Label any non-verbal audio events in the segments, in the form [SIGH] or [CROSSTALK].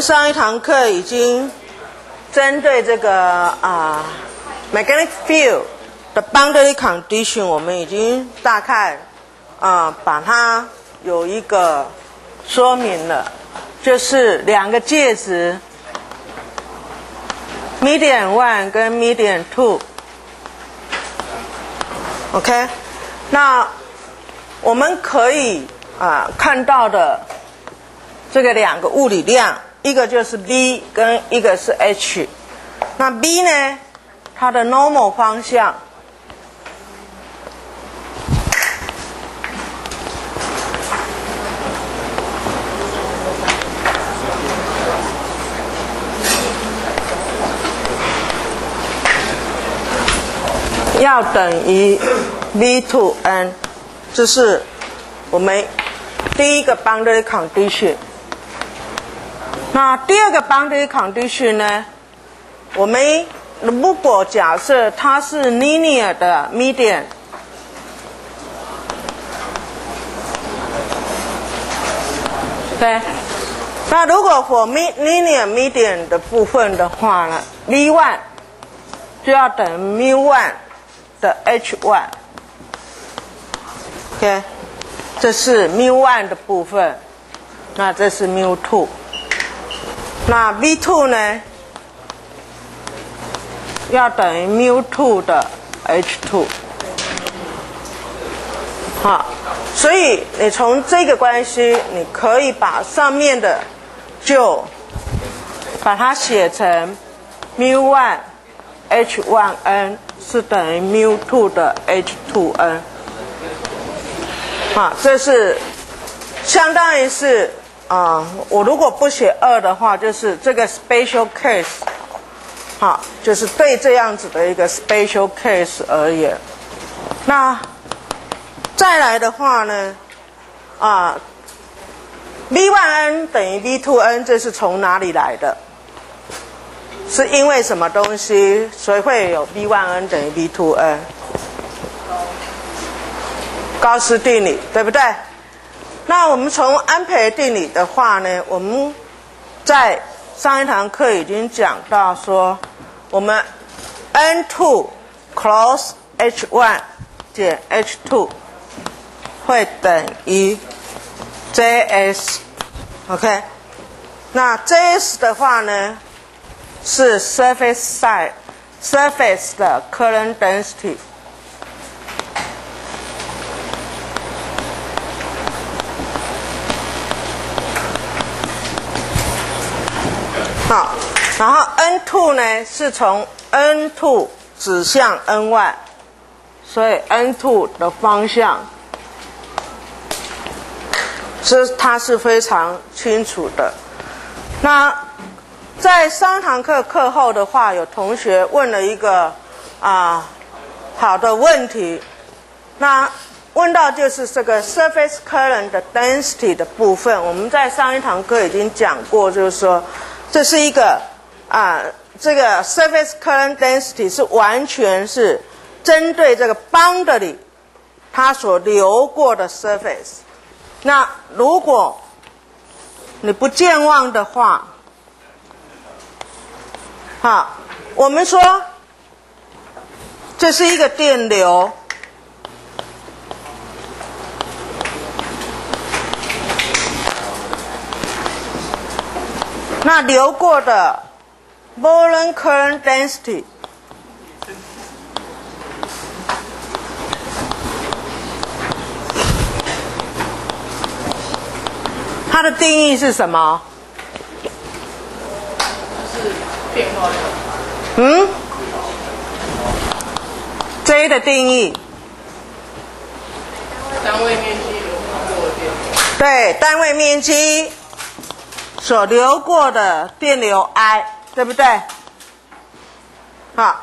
上一堂课已经针对这个啊、magnetic field 的 boundary condition，我们已经大概啊、把它有一个说明了，就是两个介质 median one 跟 median two。OK，那我们可以啊、看到的这个两个物理量，一个就是 B 跟一个是 H。那 B 呢，它的 normal 方向要等于 v to n，这是我们第一个 boundary condition。那第二个 boundary condition 呢？我们如果假设它是 linear 的 median，对，那如果 for mi- linear median 的部分的话呢，v one 就要等于 mu one 的 h one。OK，这是 mu one 的部分，那这是 mu two。那 v two 呢，要等于 mu two 的 h two。好，所以你从这个关系，你可以把上面的就把它写成 mu one h one n 是等于 mu two 的 h two n。啊，这是相当于是啊、我如果不写二的话，就是这个 special case，好，就是对这样子的一个 special case 而言。那再来的话呢，啊，v one n 等于 v 二 n 这是从哪里来的？是因为什么东西，所以会有 v one n 等于 v 二 n？高斯定理，对不对？那我们从安培定理的话呢，我们在上一堂课已经讲到说，我们 n two cross h one 减 h two 会等于 js，OK？、那 js 的话呢，是 surface side surface 的 current density。好，然后 n two 呢是从 n two 指向 n one，所以 n two 的方向是它是非常清楚的。那在上堂课课后的话，有同学问了一个啊好的问题，那问到就是这个 surface current 的 density 的部分，我们在上一堂课已经讲过，就是说这是一个啊，这个 surface current density 是完全是针对这个 boundary 它所流过的 surface。那如果你不健忘的话，好，我们说这是一个电流。那流过的 volume current density 它的定义是什么？是变化量，嗯？J 的定义，单位面积流过的电流，对，单位面积所流过的电流 I，对不对？好，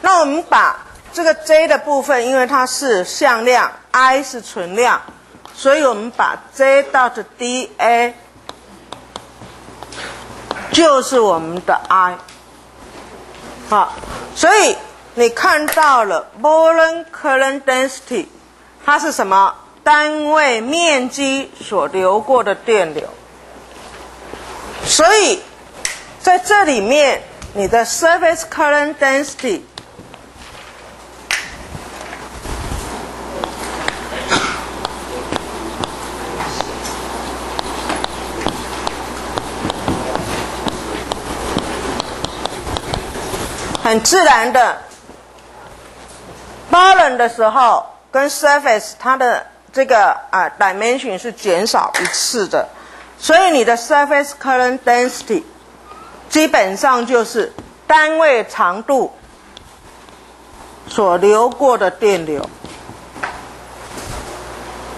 那我们把这个 J 的部分，因为它是向量，I 是存量，所以我们把 J dot dA 就是我们的 I。好，所以你看到了 volume current density，它是什么？单位面积所流过的电流。所以在这里面，你的 surface current density 很自然的包冷的时候，跟 surface 它的这个啊 dimension 是减少一次的，所以你的 surface current density 基本上就是单位长度所流过的电流。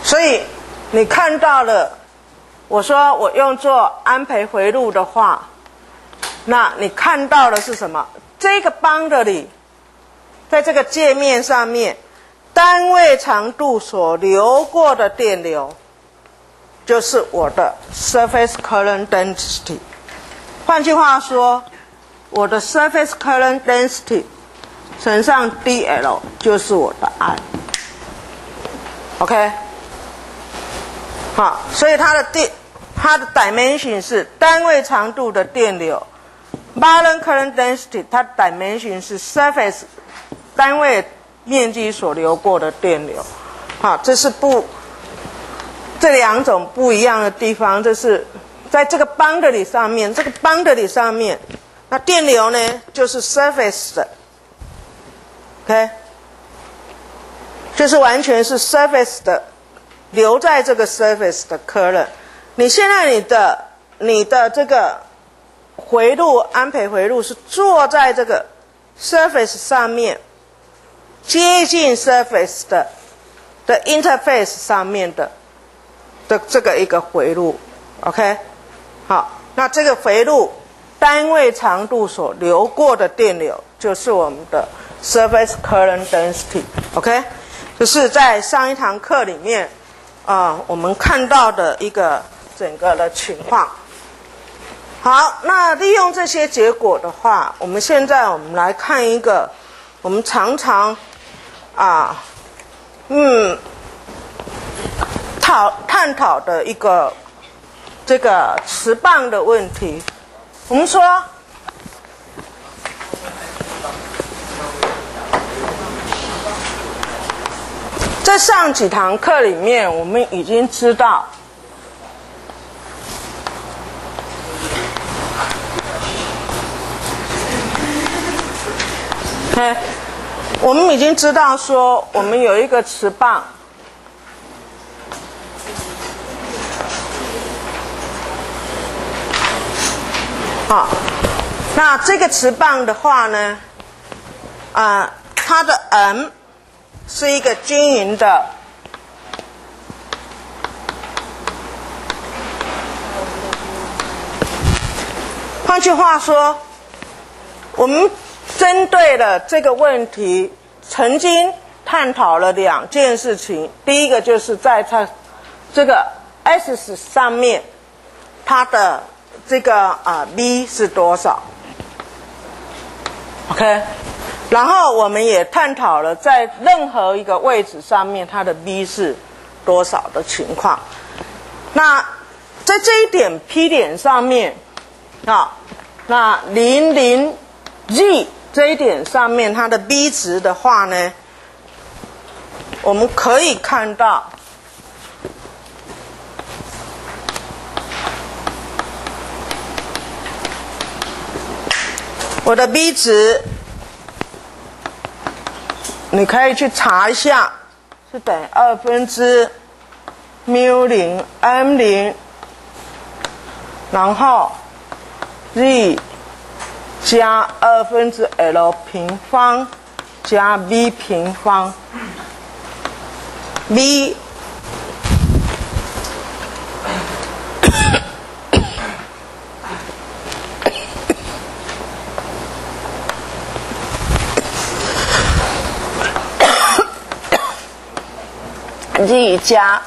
所以你看到了，我说我用作安培回路的话，那你看到的是什么？这个 boundary 在这个界面上面，单位长度所流过的电流，就是我的 surface current density。换句话说，我的 surface current density 乘上 dl 就是我的 I。OK，好，所以它的电，它的 dimension 是单位长度的电流。Balance current density，它 dimension 是 surface 单位面积所流过的电流，好，这是不这两种不一样的地方。就是在这个 boundary 上面，这个 boundary 上面，那电流呢就是 surface 的，OK，就是完全是 surface 的，留在这个 surface 的 current。你现在你的你的这个。回路安培回路是坐在这个 surface 上面，接近 surface 的的 interface 上面的的这个一个回路，OK，好，那这个回路单位长度所流过的电流就是我们的 surface current density，OK，就是在上一堂课里面啊我们看到的一个整个的情况。好，那利用这些结果的话，我们现在我们来看一个我们常常啊，嗯，讨探讨的一个这个磁棒的问题。我们说，在上几堂课里面，我们已经知道。哎我们已经知道说，我们有一个磁棒，好，那这个磁棒的话呢，啊，它的 M 是一个均匀的，换句话说，我们。针对了这个问题，曾经探讨了两件事情。第一个就是在它这个 S 上面，它的这个啊 b 是多少？OK，然后我们也探讨了在任何一个位置上面它的 b 是多少的情况。那在这一点 P 点上面啊，那零零 Z。这一点上面，它的 B 值的话呢，我们可以看到，我的 B 值，你可以去查一下，是等于二分之 mu 零 m 零，然后 z。加二分之 L 平方加 V 平方，V，Z 加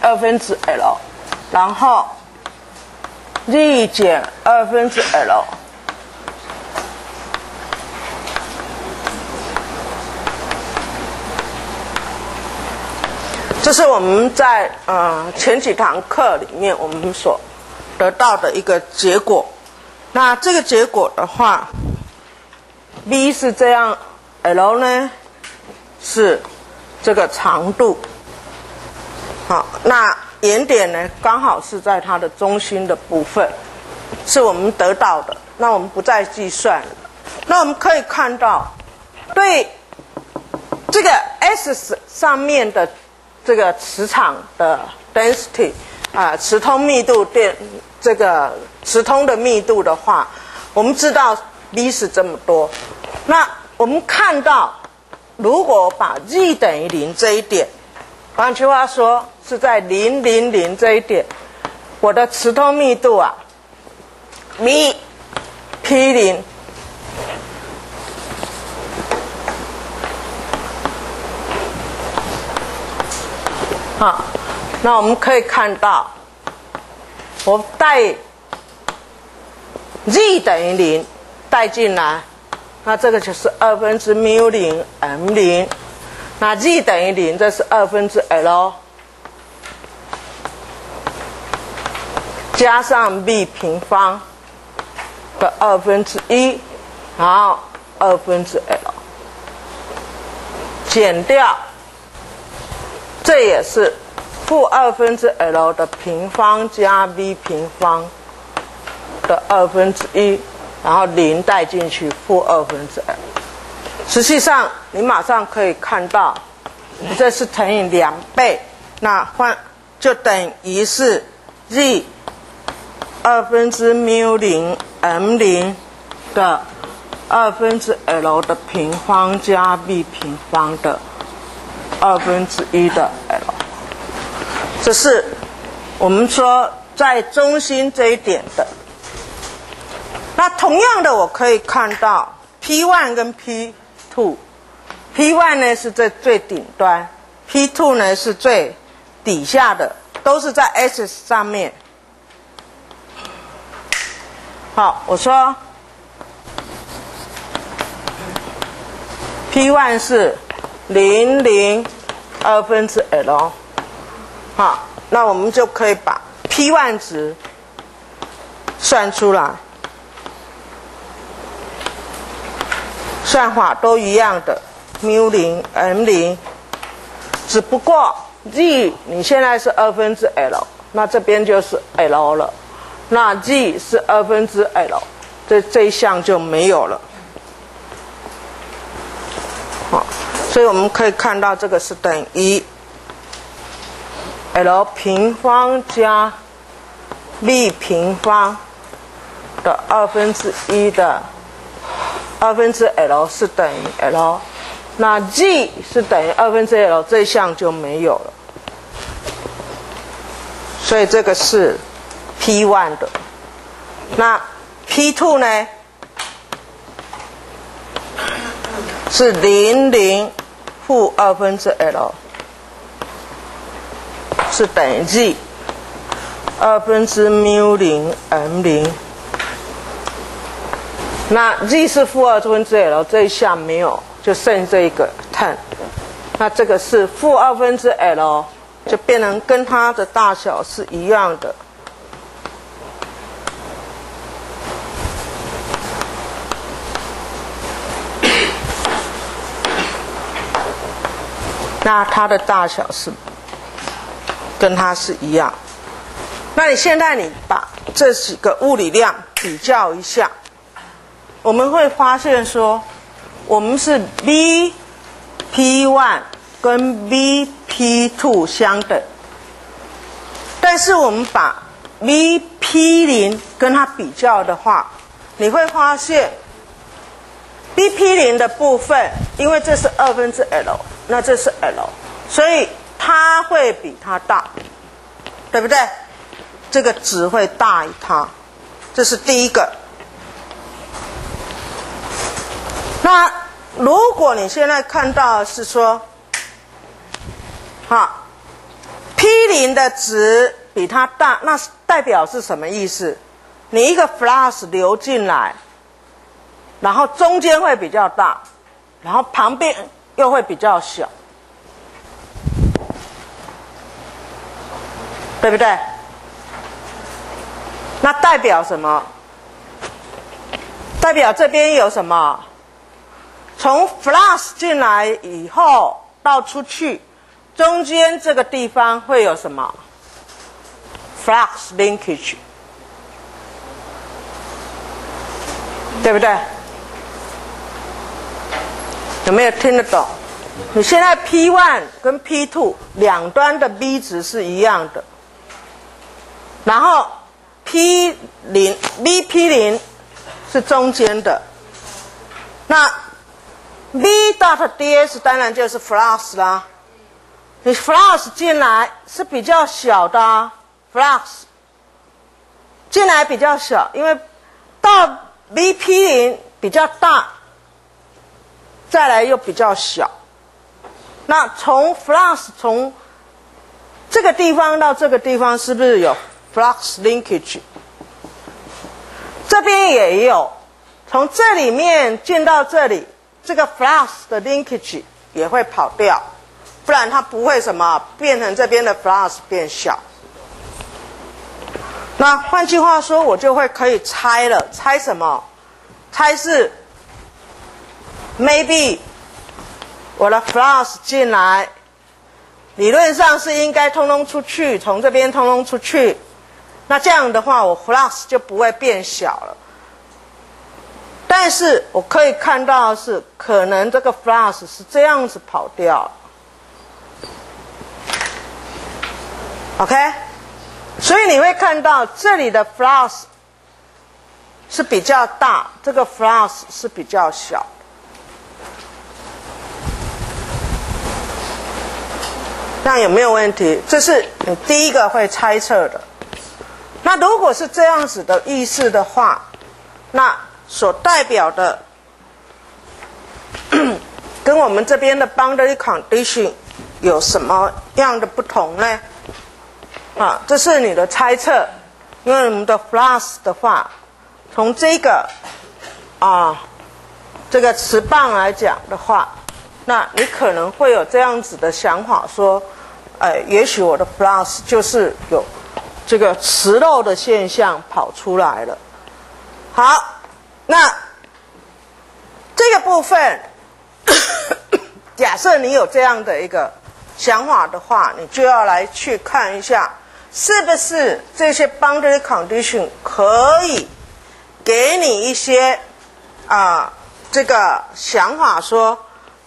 二分之 L，然后 Z 减二分之 L。这是我们在呃前几堂课里面我们所得到的一个结果。那这个结果的话，B 是这样，L 呢是这个长度。好，那原点呢刚好是在它的中心的部分，是我们得到的。那我们不再计算。那我们可以看到，对这个 S 上面的这个磁场的 density 啊，磁通密度电这个磁通的密度的话，我们知道 B 是这么多。那我们看到，如果把 Z 等于零这一点，换句话说是在零零零这一点，我的磁通密度啊米 P 零。好，那我们可以看到，我带 z 等于零带进来，那这个就是二分之 mu 零 m 零，那 z 等于零，这是二分之 l 加上 b 平方的二分之一，然后二分之 l 减掉。这也是负二分之 l 的平方加 v 平方的二分之一，然后零带进去，负二分之 l。实际上，你马上可以看到，这是乘以两倍，那换就等于是 z 二分之 mu 零 m 零的二分之 l 的平方加 v 平方的。二分之一的 l，这是我们说在中心这一点的。那同样的，我可以看到 P one 跟 P two，P one 呢是在最顶端，P two 呢是最底下的，都是在 S 上面。好，我说 P one 是。零零二分之 l，好，那我们就可以把 P one 值算出来，算法都一样的，mu 零 m 零，只不过 z 你现在是二分之 l，那这边就是 l 了，那 z 是二分之 l，这这一项就没有了。好所以我们可以看到，这个是等于 l 平方加 v 平方的二分之一的二分之 l 是等于 l，那 g 是等于二分之 l，这一项就没有了。所以这个是 p one 的，那 p two 呢？是零零负二分之 l，是等于 g 二分之 m 零 m 零。那 z 是负二分之 l，这一项没有，就剩这一个 ten。那这个是负二分之 l，就变成跟它的大小是一样的。[COUGHS] 那它的大小是跟它是一样。那你现在你把这几个物理量比较一下，我们会发现说，我们是 v p one 跟 v p two 相等，但是我们把 v p 零跟它比较的话，你会发现 v p 零的部分，因为这是二分之 l。那这是 l，所以它会比它大，对不对？这个值会大于它，这是第一个。那如果你现在看到是说，哈，P 零的值比它大，那代表是什么意思？你一个 flux 流进来，然后中间会比较大，然后旁边。又会比较小，对不对？那代表什么？代表这边有什么？从 flux 进来以后到出去，中间这个地方会有什么？flux linkage，对不对？有没有听得懂？你现在 P one 跟 P two 两端的 B 值是一样的，然后 P 零 B P 零是中间的，那 V dot ds 当然就是 flux 啦。你 flux 进来是比较小的、flux 进来比较小，因为到 Vp 零比较大，再来又比较小。那从 flux 从这个地方到这个地方是不是有 flux linkage？这边也有，从这里面进到这里，这个 flux 的 linkage 也会跑掉，不然它不会什么变成这边的 flux 变小。那换句话说，我就会可以猜了，猜什么？猜是 maybe 我的 flux 进来，理论上是应该通通出去，从这边通通出去。那这样的话，我 flux 就不会变小了。但是我可以看到是可能这个 flux 是这样子跑掉，OK？所以你会看到这里的 flux 是比较大，这个 flux 是比较小。那有没有问题？这是你第一个会猜测的。那如果是这样子的意思的话，那所代表的 [COUGHS] 跟我们这边的 boundary condition 有什么样的不同呢？啊，这是你的猜测。因为我们的 flux 的话，从这个啊这个磁棒来讲的话，那你可能会有这样子的想法，说，哎，也许我的 flux 就是有这个磁漏的现象跑出来了。好，那这个部分，[COUGHS] 假设你有这样的一个想法的话，你就要来去看一下，是不是这些 boundary condition 可以给你一些啊这个想法说。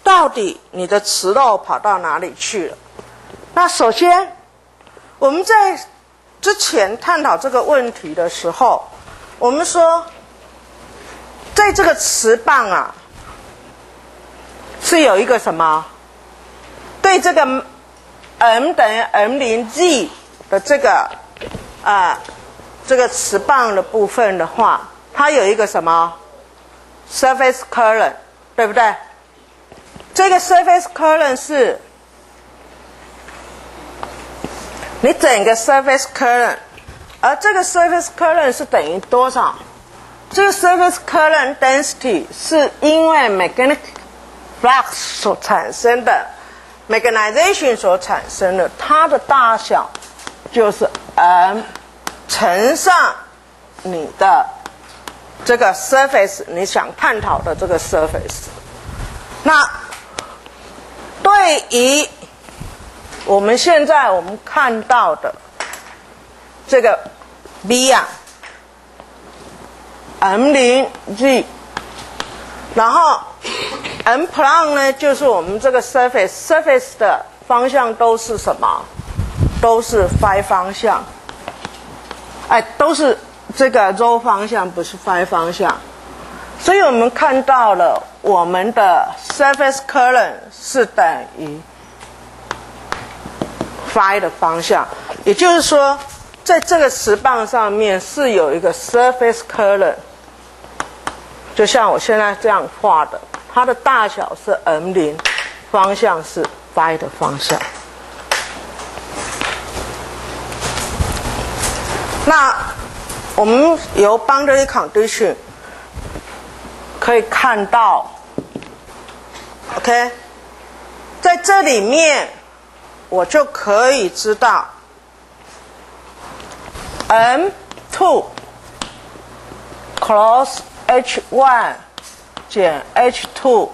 到底你的磁漏跑到哪里去了？那首先，我们在之前探讨这个问题的时候，我们说，在这个磁棒啊，是有一个什么？对这个 m 等于 m 零 z 的这个啊这个磁棒的部分的话，它有一个什么 surface current，对不对？这个 surface current 是，你整个 surface current，而这个 surface current 是等于多少？这个 surface current density 是因为 magnetic flux 所产生的 magnetization 所产生的，它的大小就是 m 乘上你的这个 surface，你想探讨的这个 surface，那。对于我们现在我们看到的这个 V 啊，M 零 Z，然后 M prime 呢，就是我们这个 surface，surface 的方向都是什么？都是 phi 方向，哎，都是这个 rho 方向，不是 phi 方向。所以我们看到了我们的 surface current 是等于 phi 的方向，也就是说，在这个磁棒上面是有一个 surface current，就像我现在这样画的，它的大小是 m 零，方向是 y 的方向。那我们由 boundary condition 可以看到，OK，在这里面我就可以知道，M two cross H one 减 H two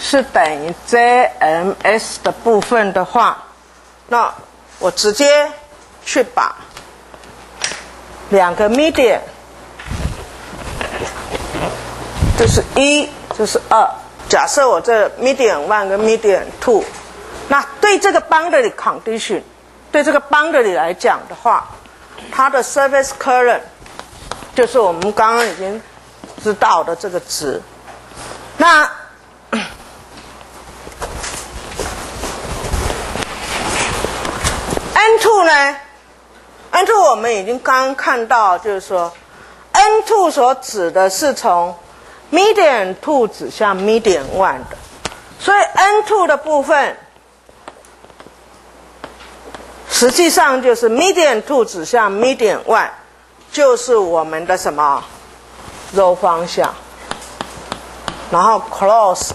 是等于 JMS 的部分的话，那我直接去把两个 median，这是一，这是二。假设我这 median one 跟 median two，那对这个 boundary condition，对这个 boundary 来讲的话，它的 surface current 就是我们刚刚已经知道的这个值。那 N two 呢？N two 我们已经刚刚看到，就是说 N two 所指的是从 median two 指向 median one 的，所以 N two 的部分实际上就是 median two 指向 median one，就是我们的什么肉方向，然后 close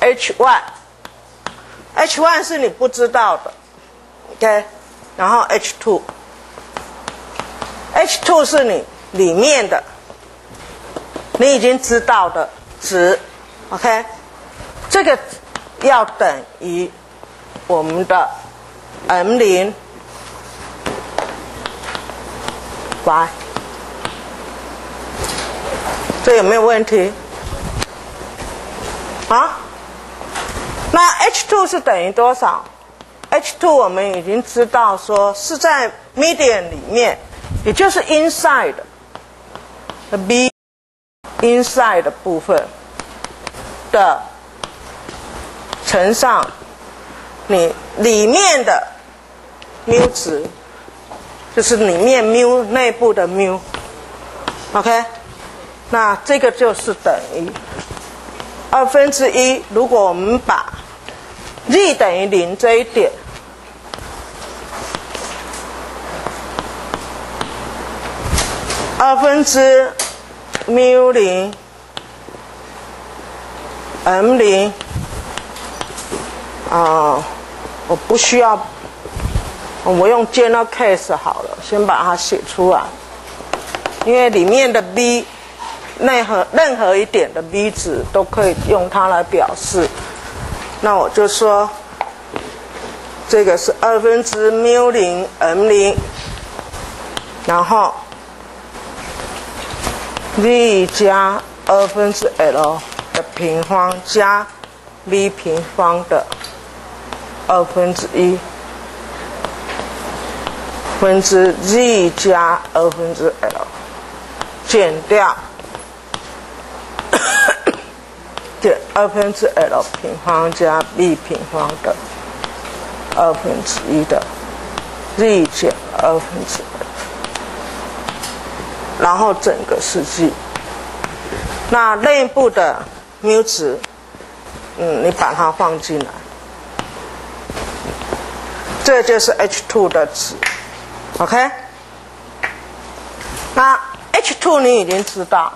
H one，H one 是你不知道的，OK。然后 H two，H two 是你里面的，你已经知道的值，OK，这个要等于我们的 M 零 y，这有没有问题？啊？那 H two 是等于多少？H two 我们已经知道说是在 median 里面，也就是 inside 的 B inside 的部分的乘上你里面的 mu 值，就是里面 mu 内部的 mu，OK，那这个就是等于二分之一。如果我们把 z 等于零这一点。二分之 mu 零 m 零啊，我不需要，我用 general case 好了，先把它写出来，因为里面的 b 任何任何一点的 v 值都可以用它来表示，那我就说这个是二分之缪零 M 零，然后。v 加二分之 l 的平方加 v 平方的二分之一分之 z 加二分之 l 减掉减二分之 l 平方加 b 平方的二分之一的 z 减二分之。然后整个是 G，那内部的 mu 值，嗯，你把它放进来，这就是 H2 的值，OK？那 H2 你已经知道，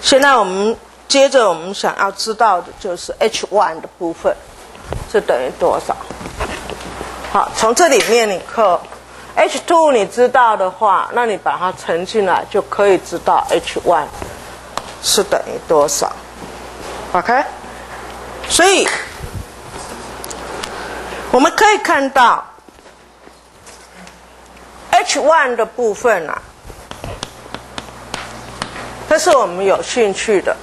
现在我们接着我们想要知道的就是 H1 的部分是等于多少？好，从这里面你扣。H two 你知道的话，那你把它乘进来就可以知道 H one 是等于多少，OK？所以我们可以看到 H one 的部分啊，这是我们有兴趣的，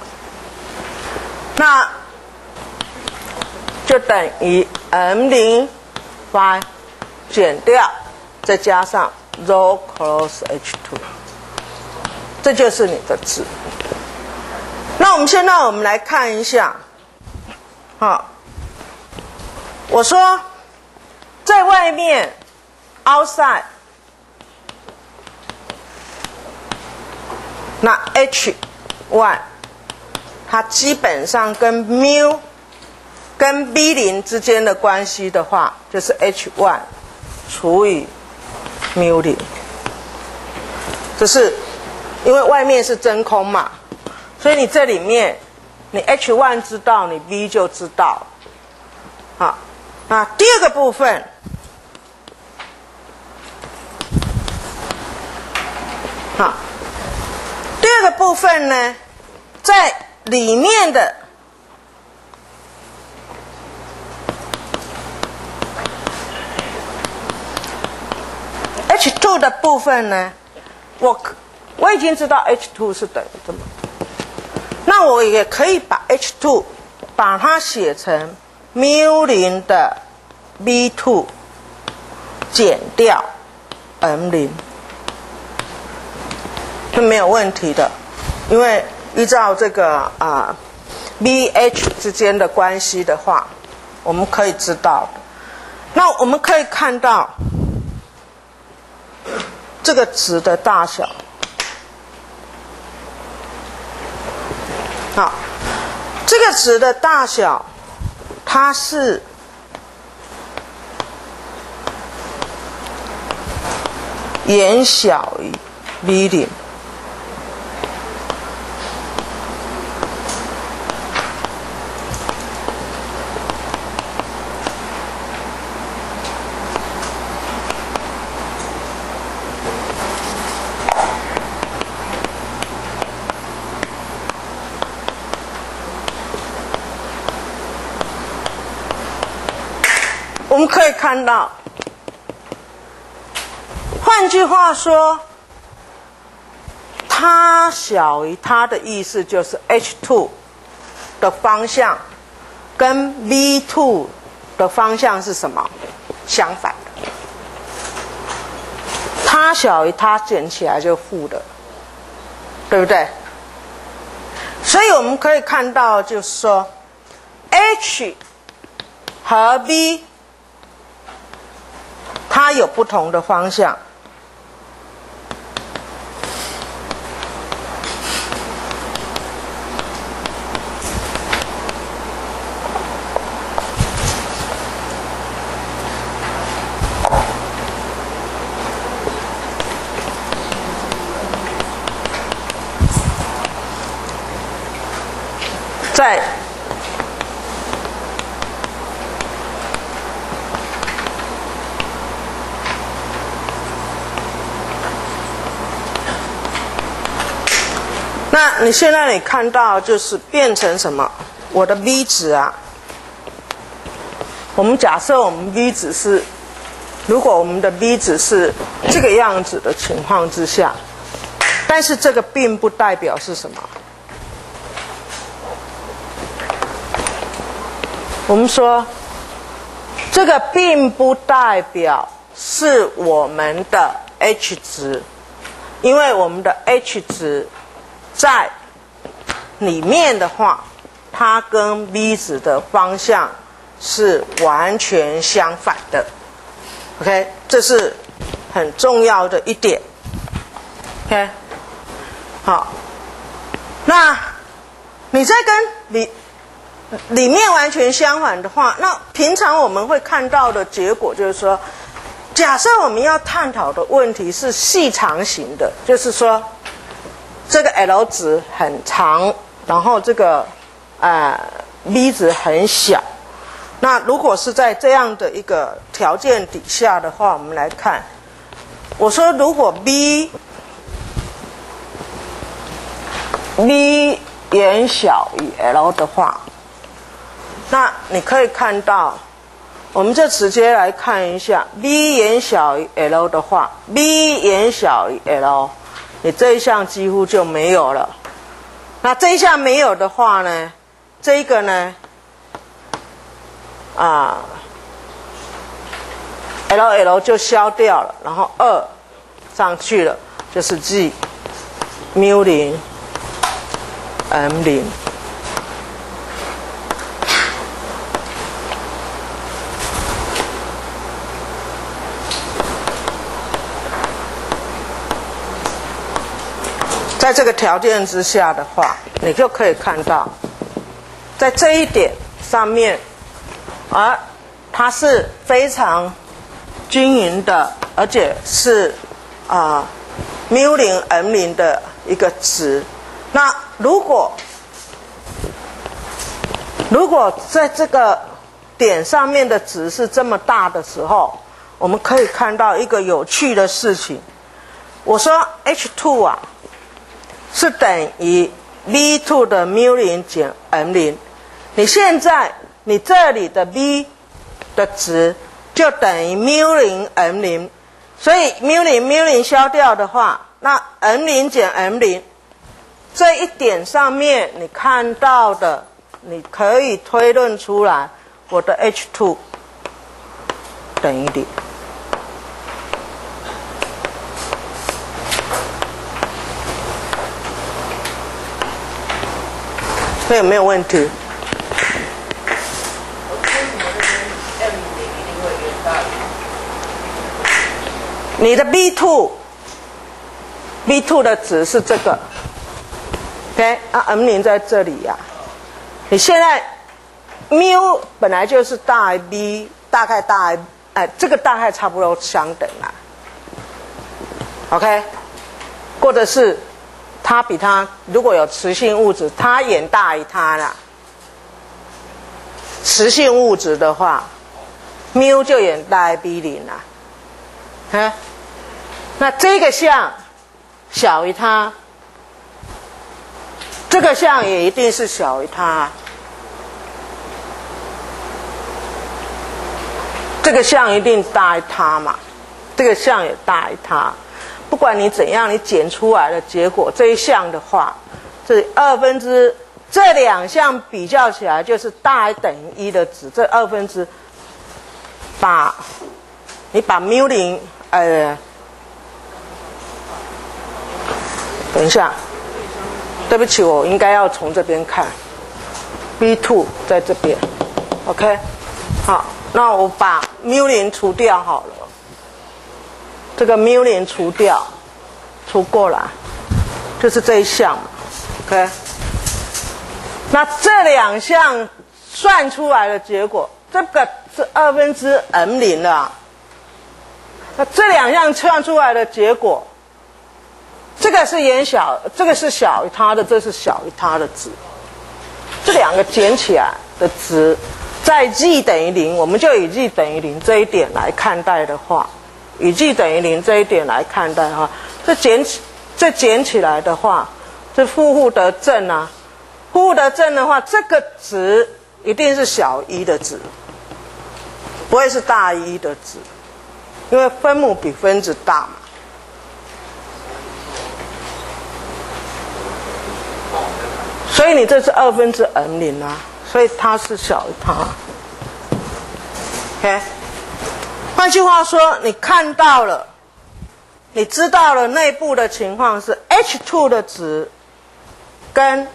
那就等于 M 零 y 减掉。再加上 rho cross H2，这就是你的值。那我们现在我们来看一下，好，我说在外面 outside，那 H one 它基本上跟 mu 跟 B 零之间的关系的话，就是 h 1除以 mu 零，只是因为外面是真空嘛，所以你这里面你 H one 知道，你 V 就知道。好，那第二个部分，好，第二个部分呢，在里面的 h two 的部分呢，我我已经知道 h two 是等于这么，那我也可以把 h two 把它写成 mu 零的 b two 减掉 M 零，是没有问题的，因为依照这个啊 BH 之间的关系的话，我们可以知道。那我们可以看到。这个值的大小，好，这个值的大小，它是远小于 V 零。我们可以看到，换句话说，它小于它的意思就是 h two 的方向跟 v two 的方向是什么？相反的。它小于它减起来就负的，对不对？所以我们可以看到，就是说，H 和 V。它有不同的方向，在。你现在你看到就是变成什么？我的 V 值啊，我们假设我们 V 值是，如果我们的 V 值是这个样子的情况之下，但是这个并不代表是什么。我们说，这个并不代表是我们的 H 值，因为我们的 H 值。在里面的话，它跟 V 值的方向是完全相反的。OK，这是很重要的一点。OK，好，那你在跟里里面完全相反的话，那平常我们会看到的结果就是说，假设我们要探讨的问题是细长型的，就是说。这个 L 值很长，然后这个呃 V 值很小。那如果是在这样的一个条件底下的话，我们来看，我说如果 V V 远小于 L 的话，那你可以看到，我们就直接来看一下，V 远小于 L 的话，V 远小于 L。你这一项几乎就没有了，那这一项没有的话呢？这一个呢？啊，L L 就消掉了，然后二上去了，就是 G mu 零 M 零。在这个条件之下的话，你就可以看到，在这一点上面，而它是非常均匀的，而且是啊，mu 零 m 零的一个值。那如果如果在这个点上面的值是这么大的时候，我们可以看到一个有趣的事情。我说 H two 啊。是等于 v two 的 mu 零减 m 零。你现在你这里的 v 的值就等于 mu 零 m 零，所以 mu 零 mu 零消掉的话，那 m 零减 m 零这一点上面你看到的，你可以推论出来，我的 h two 等于零。这有没有问题？你的 B two B two 的值是这个，OK 啊，M 零在这里呀、你现在 mu 本来就是大于 B，大概大于哎，这个大概差不多相等啦。OK，或者是它比它如果有磁性物质，它远大于它啦。磁性物质的话，mu 就远大于 B 零啦。啊，那这个项小于它，这个项也一定是小于它。这个项一定大于它嘛，这个项也大于它。不管你怎样，你减出来的结果这一项的话，这二分之这两项比较起来就是大于等于一的值，这二分之把你把 mu 零呃，等一下，对不起，我应该要从这边看，b two 在这边，OK，好，那我把 mu 零除掉好了，这个 mu 零除掉，除过来，就是这一项，OK，那这两项算出来的结果，这个是二分之 m 零了啊。那这两项算出来的结果，这个是远小，这个是小于它的，这是小于它的值。这两个减起来的值，在 g 等于零，我们就以 g 等于零这一点来看待的话，以 g 等于零这一点来看待哈，这减起这减起来的话，这负负得正啊，负负得正的话，这个值一定是小于一的值，不会是大于一的值。因为分母比分子大嘛，所以你这是二分之 n 零啊，所以它是小于它。OK，换句话说，你看到了，你知道了内部的情况是 h two 的值跟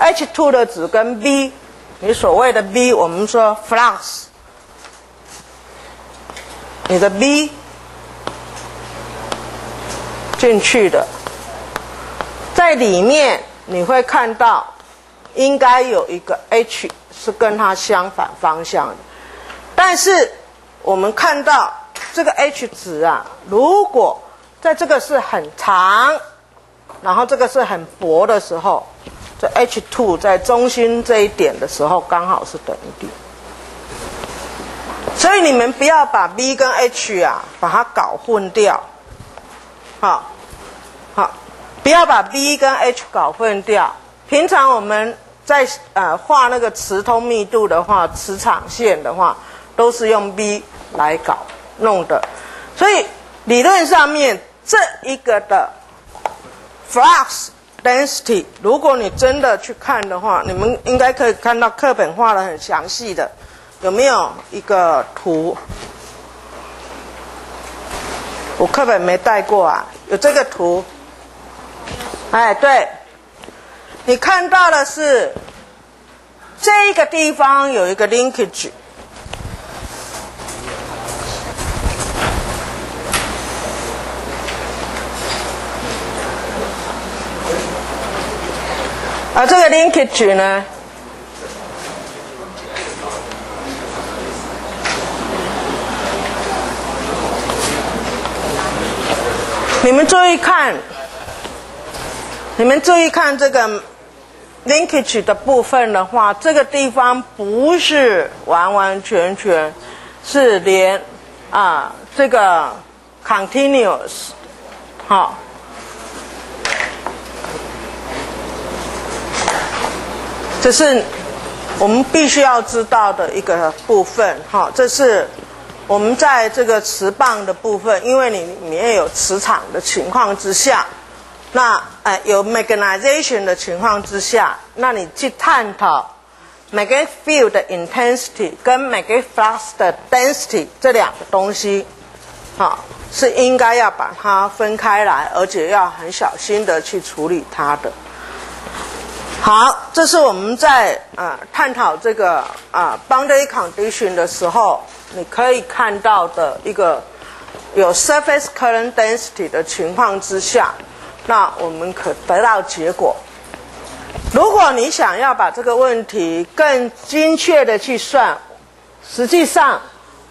h two 的值跟 b，你所谓的 b，我们说 flux。你的 B 进去的，在里面你会看到，应该有一个 H 是跟它相反方向的，但是我们看到这个 H 值啊，如果在这个是很长，然后这个是很薄的时候，这 H two 在中心这一点的时候，刚好是等于零。所以你们不要把 B 跟 H 啊，把它搞混掉，好，好，不要把 B 跟 H 搞混掉。平常我们在呃画那个磁通密度的话，磁场线的话，都是用 B 来搞弄的。所以理论上面这一个的 flux density，如果你真的去看的话，你们应该可以看到课本画的很详细的。有没有一个图？我课本没带过啊，有这个图。哎，对，你看到的是这个地方有一个 linkage，而这个 linkage 呢？你们注意看，你们注意看这个 linkage 的部分的话，这个地方不是完完全全是连啊这个 continuous，好，这是我们必须要知道的一个部分。哈，这是我们在这个磁棒的部分，因为你里面有磁场的情况之下，那呃有 magnetization 的情况之下，那你去探讨 magnetic field 的 intensity 跟 magnetic flux 的 density 这两个东西，好。是应该要把它分开来，而且要很小心的去处理它的。好，这是我们在啊探讨这个啊 boundary condition 的时候，你可以看到的一个有 surface current density 的情况之下，那我们可得到结果。如果你想要把这个问题更精确的去算，实际上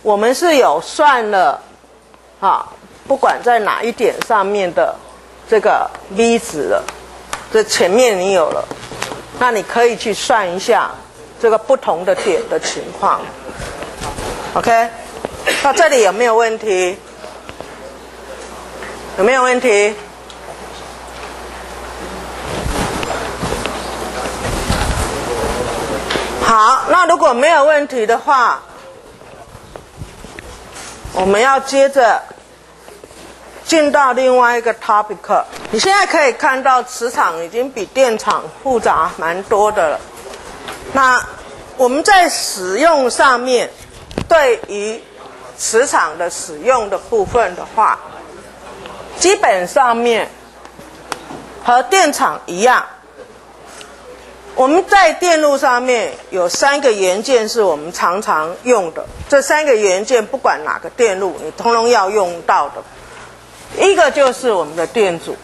我们是有算了。啊，不管在哪一点上面的这个 v 值了，这前面你有了，那你可以去算一下这个不同的点的情况。OK，到这里有没有问题？有没有问题？好，那如果没有问题的话。我们要接着进到另外一个 topic。你现在可以看到磁场已经比电场复杂蛮多的了。那我们在使用上面，对于磁场的使用的部分的话，基本上面和电场一样。我们在电路上面有三个元件是我们常常用的，这三个元件不管哪个电路，你通通要用到的。一个就是我们的电阻，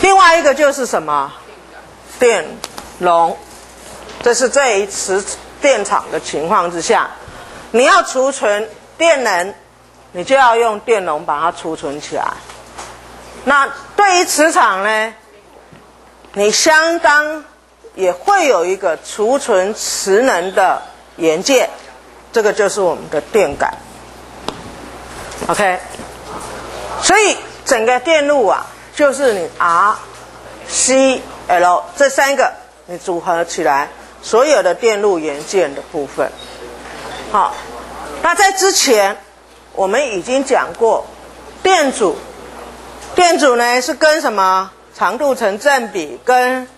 另外一个就是什么？电容。这是在于磁电场的情况之下，你要储存电能，你就要用电容把它储存起来。那对于磁场呢？你相当也会有一个储存磁能的元件，这个就是我们的电感。OK，所以整个电路啊，就是你 R、C、L 这三个你组合起来所有的电路元件的部分。好，那在之前我们已经讲过，电阻，电阻呢是跟什么？长度成正比，跟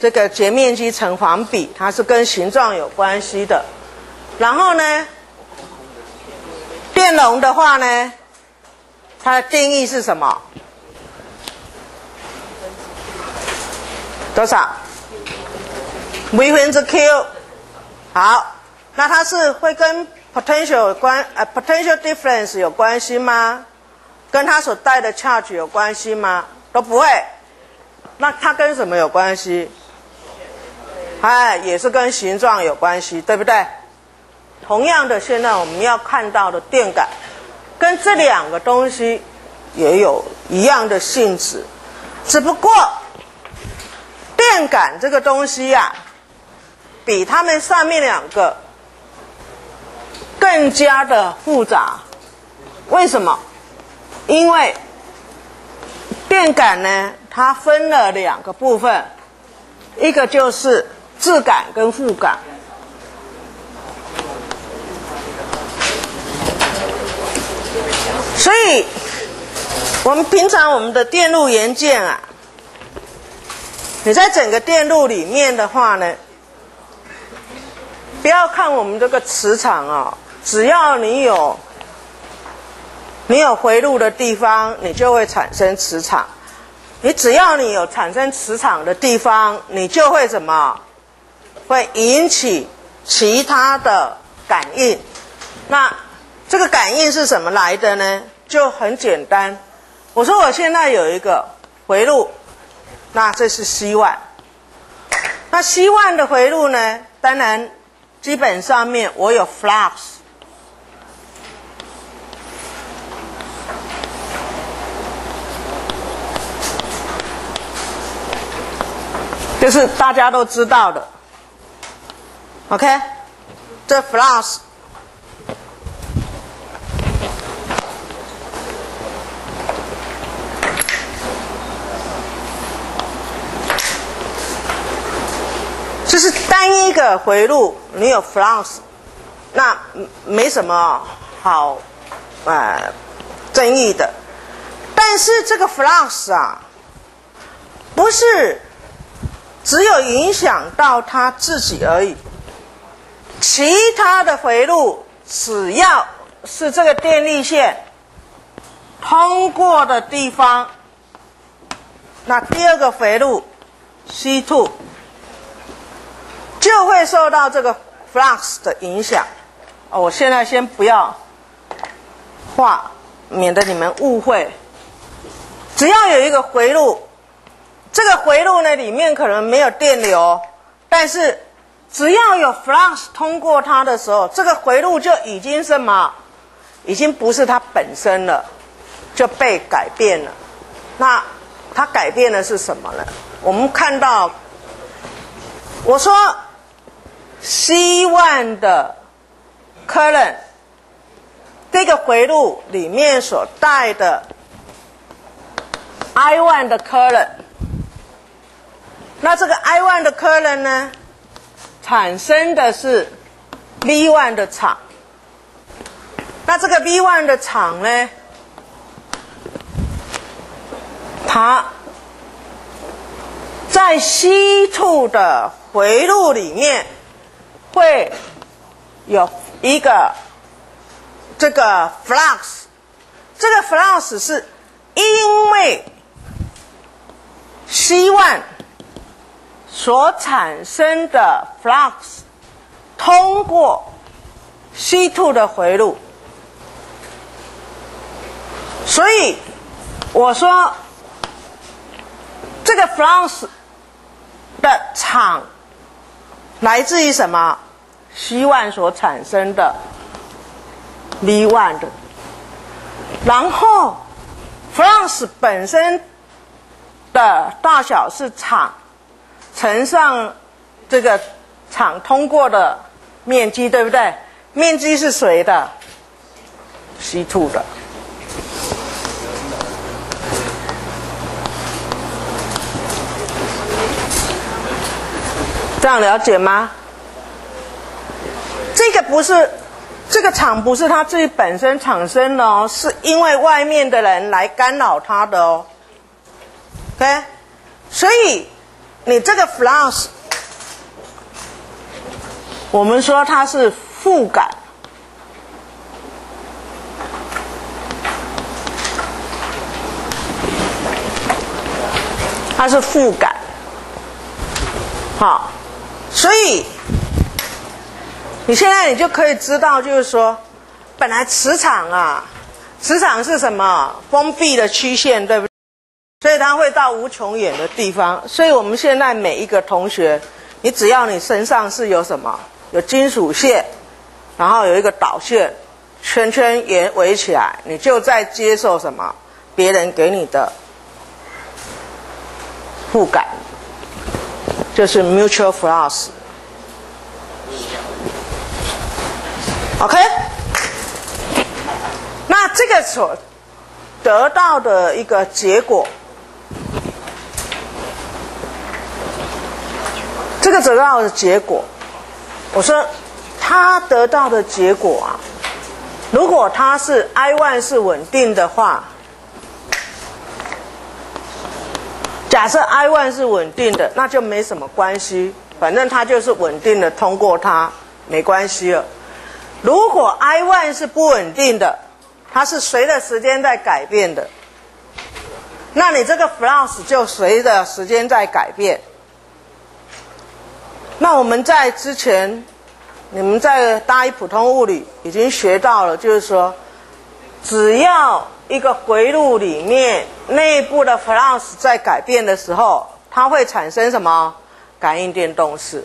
这个截面积成反比，它是跟形状有关系的。然后呢，电容的话呢，它的定义是什么？多少微分之 Q。好，那它是会跟 potential 关呃 potential difference 有关系吗？跟它所带的 charge 有关系吗？都不会。那它跟什么有关系？哎，也是跟形状有关系，对不对？同样的，现在我们要看到的电感，跟这两个东西也有一样的性质，只不过电感这个东西呀，比它们上面两个更加的复杂。为什么？因为电感呢？它分了两个部分，一个就是质感跟负感。所以，我们平常我们的电路元件啊，你在整个电路里面的话呢，不要看我们这个磁场啊，只要你有你有回路的地方，你就会产生磁场。你只要你有产生磁场的地方，你就会什么？会引起其他的感应。那这个感应是怎么来的呢？就很简单。我说我现在有一个回路，那这是希望。那希望的回路呢？当然，基本上面我有 flux。就是大家都知道的，OK，这 flux，就是单一个回路，你有 flux，那没什么好呃争议的。但是这个 flux 啊，不是只有影响到他自己而已，其他的回路只要是这个电力线通过的地方，那第二个回路 C two 就会受到这个 flux 的影响。哦，我现在先不要画，免得你们误会。只要有一个回路，这个回路呢里面可能没有电流，但是只要有 flux 通过它的时候，这个回路就已经什么，已经不是它本身了，就被改变了。那它改变的是什么呢？我们看到，我说 C one 的 current 这个回路里面所带的。I one 的 current，那这个 I one 的 current 呢，产生的是 V one 的场。那这个 V one 的场呢，它在 C two 的回路里面会有一个这个 flux，这个 flux 是因为 C one 所产生的 flux 通过 C two 的回路，所以我说这个 flux 的场来自于什么？？C 万所产生的 V one 的，然后，france 本身。的大小是场乘上这个场通过的面积，对不对？面积是谁的？C two 的。这样了解吗？这个不是这个场不是它自己本身产生的哦，是因为外面的人来干扰它的哦。OK，所以你这个 flux，我们说它是负感，它是负感，好，所以你现在你就可以知道，就是说，本来磁场啊，磁场是什么？封闭的曲线，对不对？所以它会到无穷远的地方。所以我们现在每一个同学，你只要你身上是有什么，有金属线，然后有一个导线，圈圈圆围起来，你就在接受什么别人给你的负感，就是 mutual flux。OK，那这个所得到的一个结果。这个得到的结果，我说他得到的结果啊，如果他是 I one 是稳定的话，假设 I one 是稳定的，那就没什么关系，反正他就是稳定的通过它，没关系了。如果 I one 是不稳定的，它是随着时间在改变的，那你这个 flux 就随着时间在改变。那我们在之前，你们在大一普通物理已经学到了，就是说，只要一个回路里面内部的 flux 在改变的时候，它会产生什么感应电动势？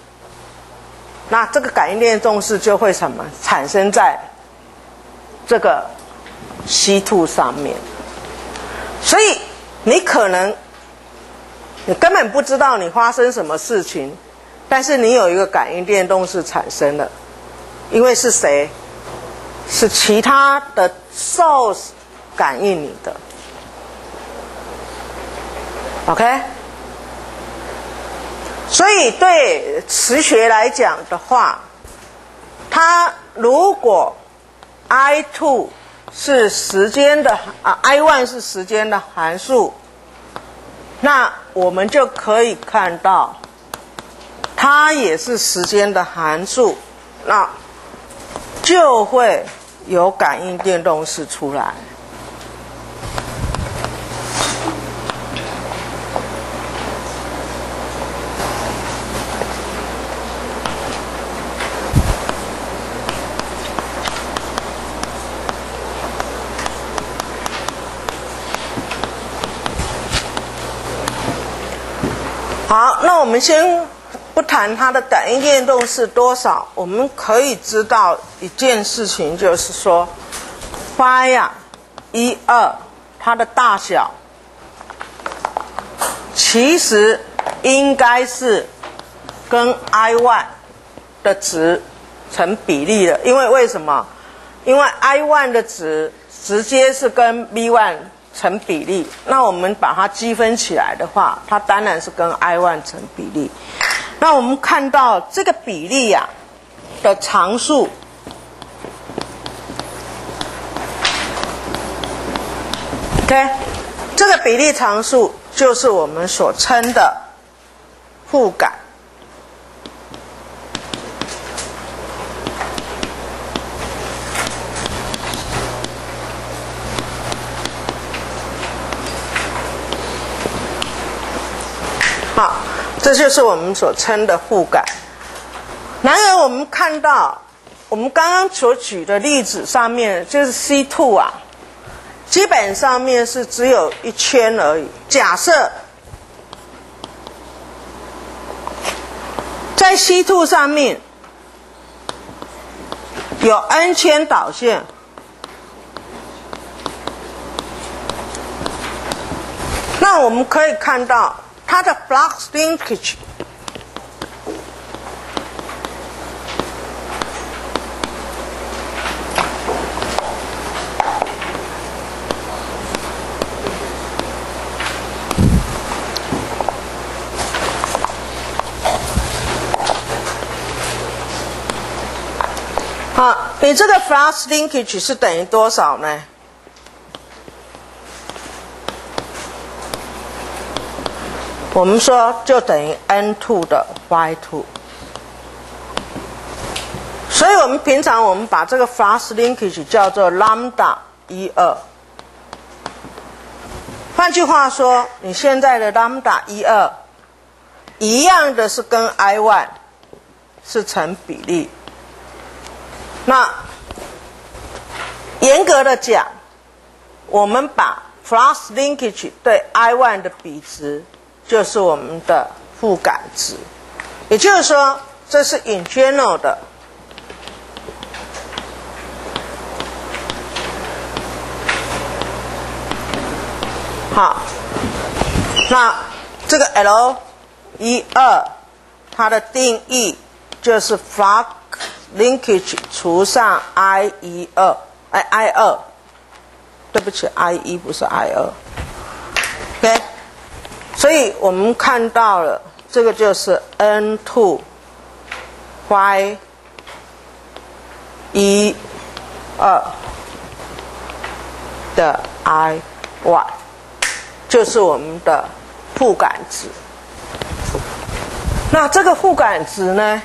那这个感应电动势就会什么产生在这个 C two 上面？所以你可能你根本不知道你发生什么事情。但是你有一个感应电动势产生了，因为是谁？是其他的 source 感应你的，OK？所以对磁学来讲的话，它如果 I two 是时间的啊，I one 是时间的函数，那我们就可以看到，它也是时间的函数，那就会有感应电动势出来。好，那我们先不谈它的感应电动是多少，我们可以知道一件事情，就是说，Φ 呀，一二，它的大小其实应该是跟 I one 的值成比例的，因为为什么？因为 I one 的值直接是跟 V one 成比例，那我们把它积分起来的话，它当然是跟 I one 成比例。那我们看到这个比例呀、的常数，OK，这个比例常数就是我们所称的互感。好，这就是我们所称的互感。然而，我们看到我们刚刚所举的例子上面，就是 C two 啊，基本上面是只有一圈而已。假设在 C two 上面有 n 圈导线。那我们可以看到它的 flux linkage 好，你这个 flux linkage 是等于多少呢？我们说就等于 n two 的 y two，所以我们平常我们把这个 flux linkage 叫做 lambda 一二。换句话说，你现在的 lambda 一二一样的是跟 I one 是成比例。那严格的讲，我们把 flux linkage 对 I one 的比值。就是我们的互感值，也就是说，这是 in general 的。好，那这个 L 一二，它的定义就是 flux linkage 除上 I 一二，哎 I 二，对不起，I 一不是 I 二，OK。所以我们看到了，这个就是 n two y 一二的 i one，就是我们的互感值。那这个互感值呢，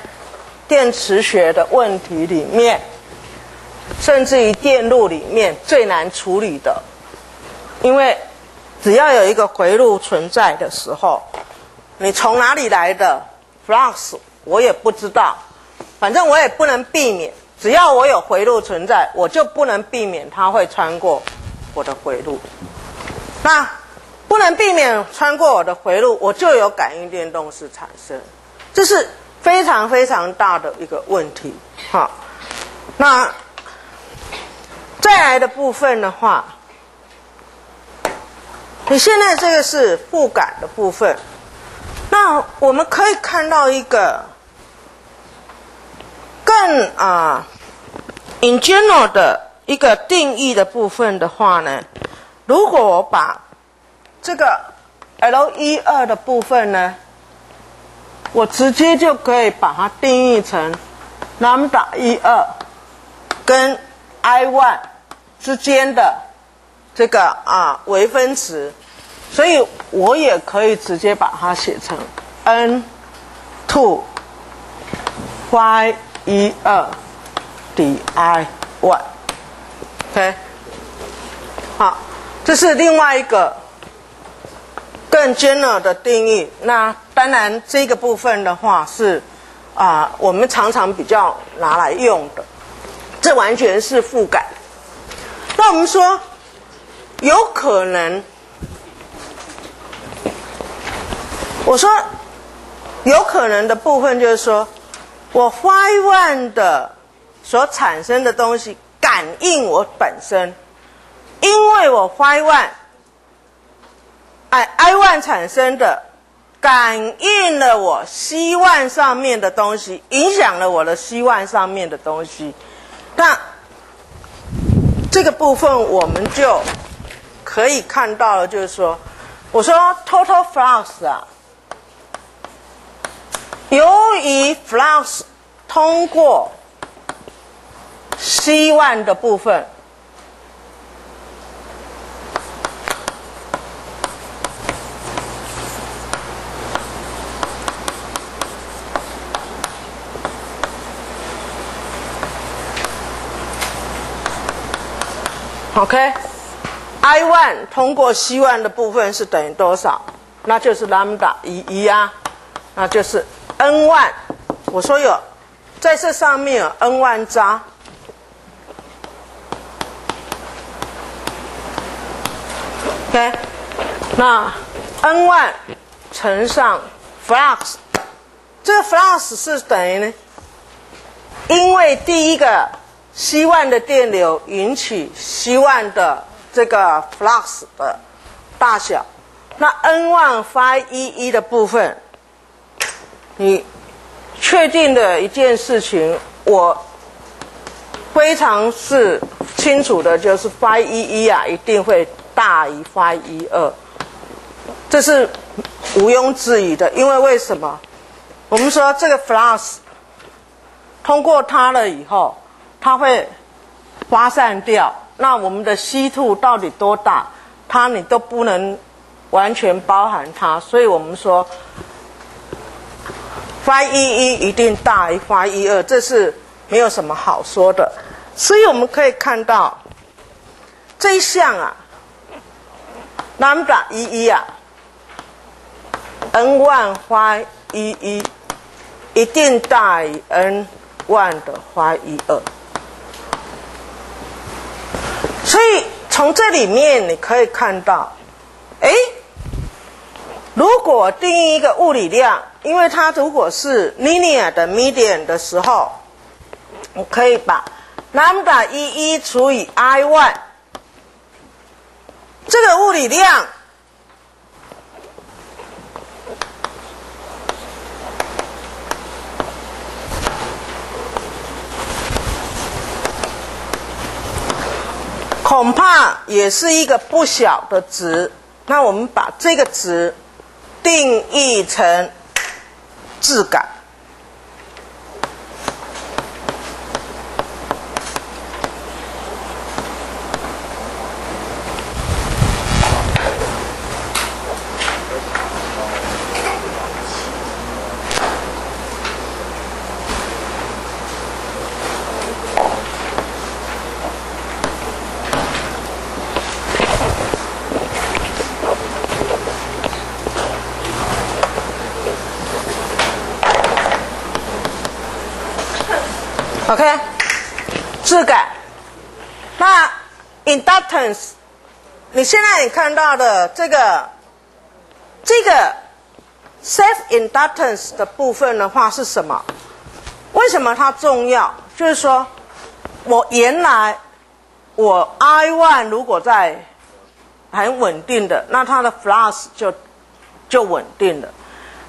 电磁学的问题里面，甚至于电路里面最难处理的，因为。只要有一个回路存在的时候，你从哪里来的 flux 我也不知道，反正我也不能避免。只要我有回路存在，我就不能避免它会穿过我的回路。那不能避免穿过我的回路，我就有感应电动势产生，这是非常非常大的一个问题。好，那再来的部分的话。你现在这个是互感的部分，那我们可以看到一个更啊，in general 的一个定义的部分的话呢，如果我把这个 L 一二的部分呢我直接就可以把它定义成 lambda 一二跟 I one 之间的这个啊微分值，所以我也可以直接把它写成 n two y 一二 d i one，OK，好，这是另外一个更 general 的定义。那当然这个部分的话是啊、我们常常比较拿来用的，这完全是覆盖。那我们说有可能，我说有可能的部分就是说，我 y one 的所产生的东西感应我本身，因为我 y one 哎 i one 产生的感应了我 c one 上面的东西，影响了我的 c one 上面的东西，那这个部分我们就可以看到了，就是说，我说 total flux 啊，由于 flux 通过 C one 的部分 OK I one 通过 C one 的部分是等于多少？那就是 lambda 一一啊，那就是 n one。我说有，在这上面有 n one 渣。OK，那 n one 乘上 flux，这个 flux 是等于呢？因为第一个 C 万的电流引起 C 万的这个 flux 的大小，那 N one phi 一一的部分，你确定的一件事情，我非常是清楚的，就是 phi 一一啊，一定会大于 phi 一二，这是毋庸置疑的。因为为什么？我们说这个 flux 通过它了以后，它会发散掉。那我们的 C2 到底多大？它你都不能完全包含它，所以我们说 phi 一一一定大于 phi 一二，这是没有什么好说的。所以我们可以看到这一项啊，lambda 一一啊 n one 发一一一定大于 n 万的 phi 一二。所以从这里面你可以看到，哎，如果定义一个物理量，因为它如果是 linear 的 median 的时候，我可以把 lambda 一一除以 i y，这个物理量。恐怕也是一个不小的值。那我们把这个值定义成质感。OK，质感。那 inductance，你现在你看到的这个这个 self inductance 的部分的话是什么？为什么它重要？就是说我原来我 I one 如果在很稳定的，那它的 flux 就就稳定了。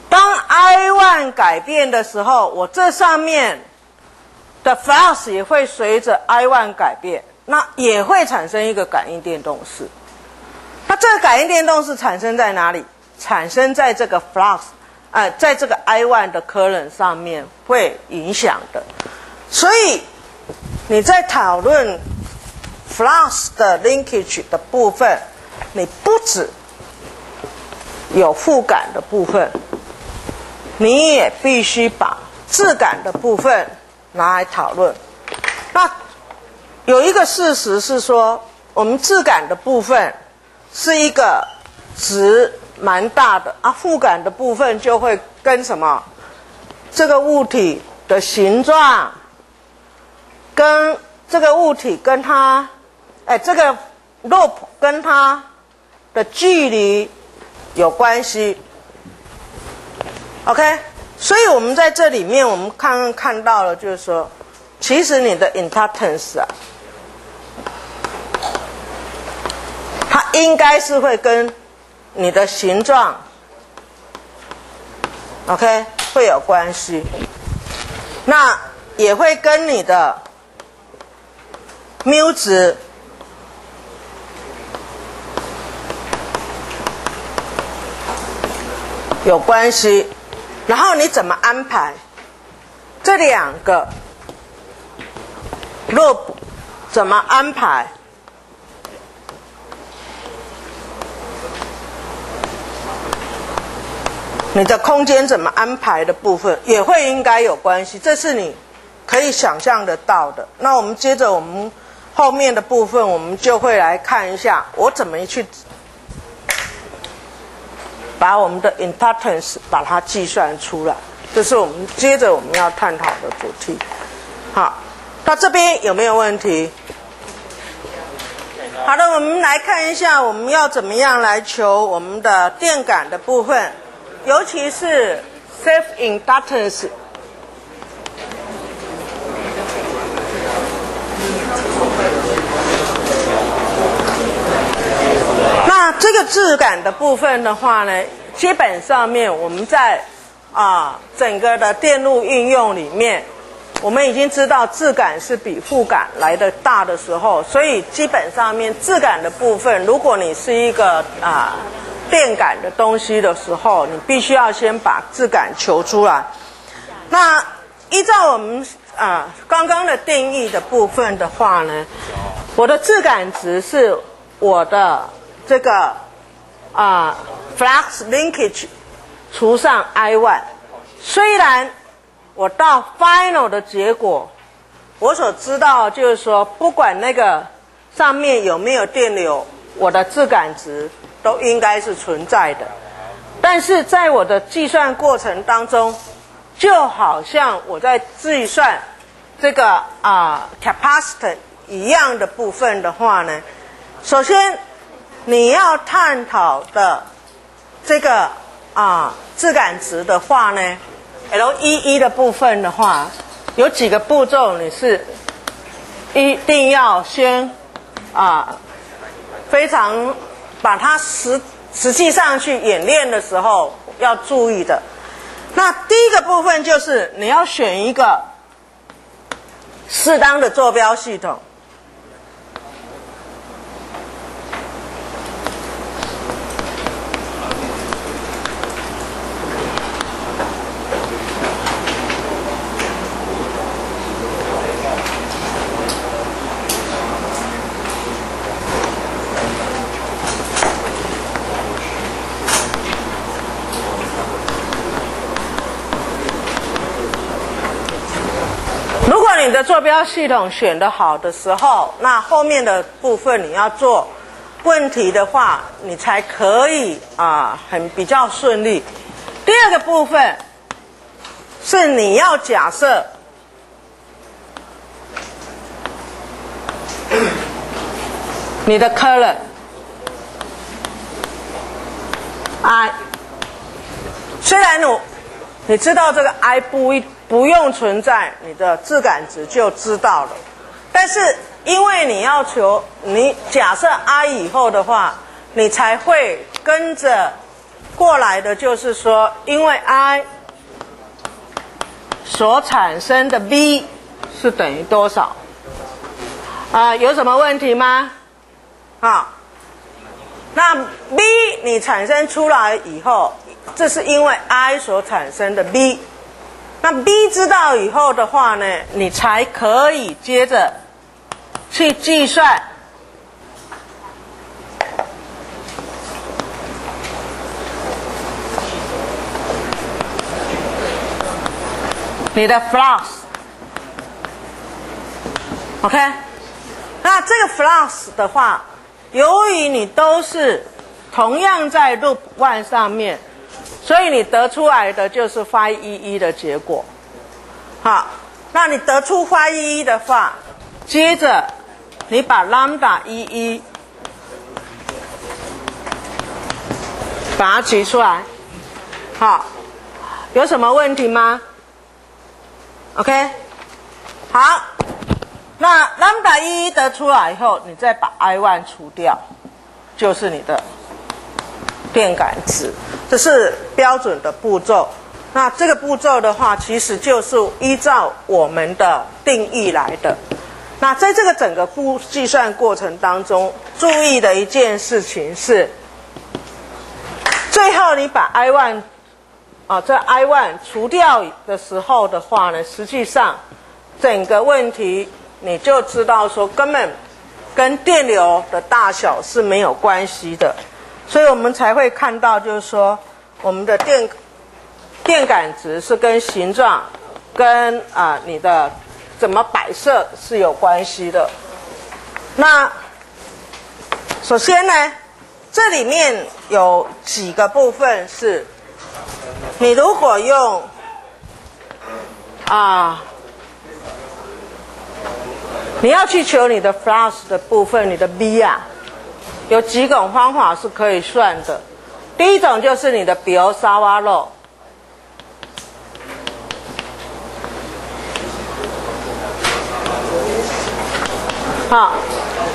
当 I one 改变的时候，我这上面的 flux 也会随着 I one 改变，那也会产生一个感应电动势。那这个感应电动势产生在哪里？产生在这个 flux 呃，在这个 I one 的 current 上面会影响的。所以你在讨论 flux 的 linkage 的部分，你不止有负感的部分，你也必须把质感的部分拿来讨论。那有一个事实是说，我们质感的部分是一个值蛮大的啊，负感的部分就会跟什么这个物体的形状，跟这个物体跟它，哎，这个 loop 跟它的距离有关系。OK，所以我们在这里面，我们看看看到了，就是说，其实你的 inductance 啊，它应该是会跟你的形状，OK，会有关系。那也会跟你的缪值有关系。然后你怎么安排这两个 loop 怎么安排？你的空间怎么安排的部分也会应该有关系，这是你可以想象得到的。那我们接着我们后面的部分，我们就会来看一下我怎么去把我们的 inductance 把它计算出来。这是我们接着我们要探讨的主题。好，到这边有没有问题？好的，我们来看一下我们要怎么样来求我们的电感的部分。尤其是 self inductance，那这个质感的部分的话呢，基本上面我们在啊整个的电路应用里面，我们已经知道质感是比负感来的大的时候，所以基本上面质感的部分，如果你是一个啊。电感的东西的时候，你必须要先把质感求出来。那依照我们啊刚刚的定义的部分的话呢，我的质感值是我的这个啊 flux linkage 除上 i1。虽然我到 final 的结果，我所知道就是说，不管那个上面有没有电流，我的质感值。都应该是存在的，但是在我的计算过程当中，就好像我在计算这个啊 capacitor 一样的部分的话呢，首先你要探讨的这个啊质感值的话呢，L 一一的部分的话，有几个步骤你是一定要先啊非常。把它实实际上去演练的时候要注意的，那第一个部分就是你要选一个适当的坐标系统。你的坐标系统选的好的时候，那后面的部分你要做问题的话，你才可以啊，很比较顺利。第二个部分是你要假设你的 color I，虽然我你知道这个 I 不一。不用存在，你的质感值就知道了。但是因为你要求你假设 I 以后的话，你才会跟着过来的，就是说，因为 I 所产生的 V 是等于多少？啊，有什么问题吗？好，那 V 你产生出来以后，这是因为 I 所产生的 B。那 B 知道以后的话呢，你才可以接着去计算你的 flux，OK？、那这个 flux 的话，由于你都是同样在 loop one 上面，所以你得出来的就是 phi 一一的结果。好，那你得出 phi 一一的话，接着你把 lambda 一一把它取出来。好，有什么问题吗？OK，好，那 lambda 一一得出来以后，你再把 I one 除掉，就是你的电感值，这是标准的步骤。那这个步骤的话，其实就是依照我们的定义来的。那在这个整个步计算过程当中，注意的一件事情是，最后你把 I one 啊，这 I one 除掉的时候的话呢，实际上整个问题你就知道说根本跟电流的大小是没有关系的，所以我们才会看到就是说我们的电电感值是跟形状跟啊你的怎么摆设是有关系的。那首先呢，这里面有几个部分是，你如果用啊，你要去求你的 flux 的部分，你的 B 啊，有几种方法是可以算的。第一种就是你的比欧沙瓦漏。好，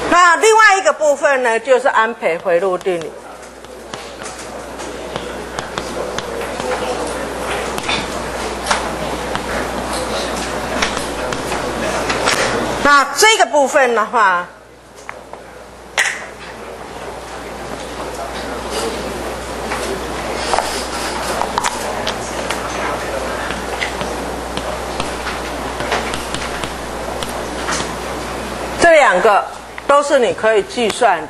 那另外一个部分呢，就是安培回路定理。那这个部分的话，这两个都是你可以计算的。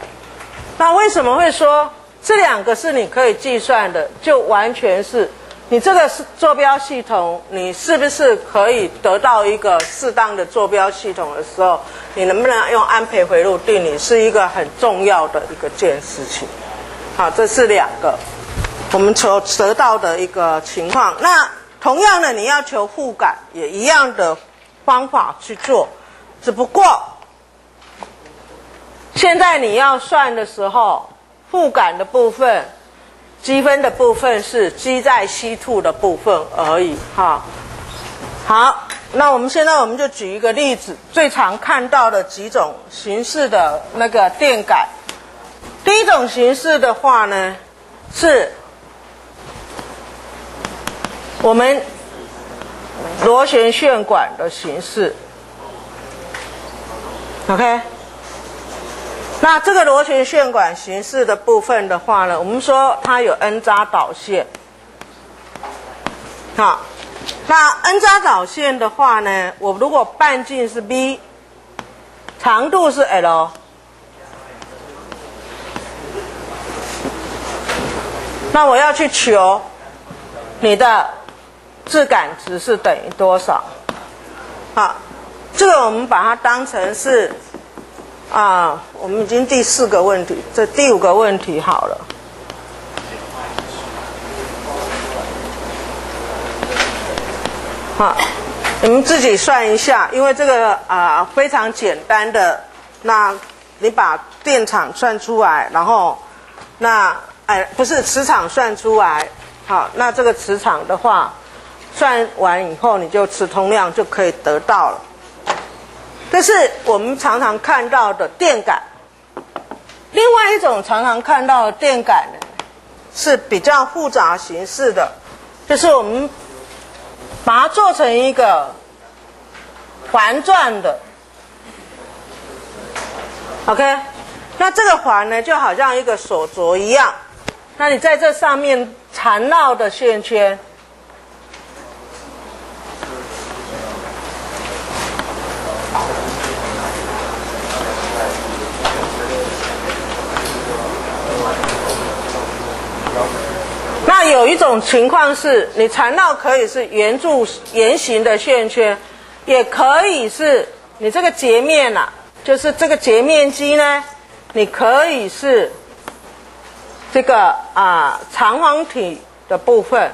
那为什么会说这两个是你可以计算的？就完全是你这个是坐标系统，你是不是可以得到一个适当的坐标系统的时候，你能不能用安培回路定理，是一个很重要的一个件事情。好，这是两个我们所得到的一个情况。那同样的，你要求互感，也一样的方法去做，只不过。现在你要算的时候，互感的部分、积分的部分是积在 C two 的部分而已，哈。好，那我们现在我们就举一个例子，最常看到的几种形式的那个电感。第一种形式的话呢，是我们螺旋旋管的形式，OK。那这个螺旋线管形式的部分的话呢，我们说它有 N 匝导线，好，那 N 匝导线的话呢，我如果半径是 b，长度是 l，那我要去求你的质感值是等于多少？好，这个我们把它当成是。啊，我们已经第四个问题，这第五个问题好了。好，你们自己算一下，因为这个啊非常简单的，那你把电场算出来，然后那哎不是磁场算出来，好，那这个磁场的话，算完以后你就磁通量就可以得到了。这是我们常常看到的电感。另外一种常常看到的电感呢，是比较复杂形式的，就是我们把它做成一个环状的。OK，那这个环呢，就好像一个手镯一样。那你在这上面缠绕的线圈。有一种情况是，你缠绕可以是圆柱圆形的线圈，也可以是你这个截面呐、就是这个截面积呢，你可以是这个啊长方体的部分。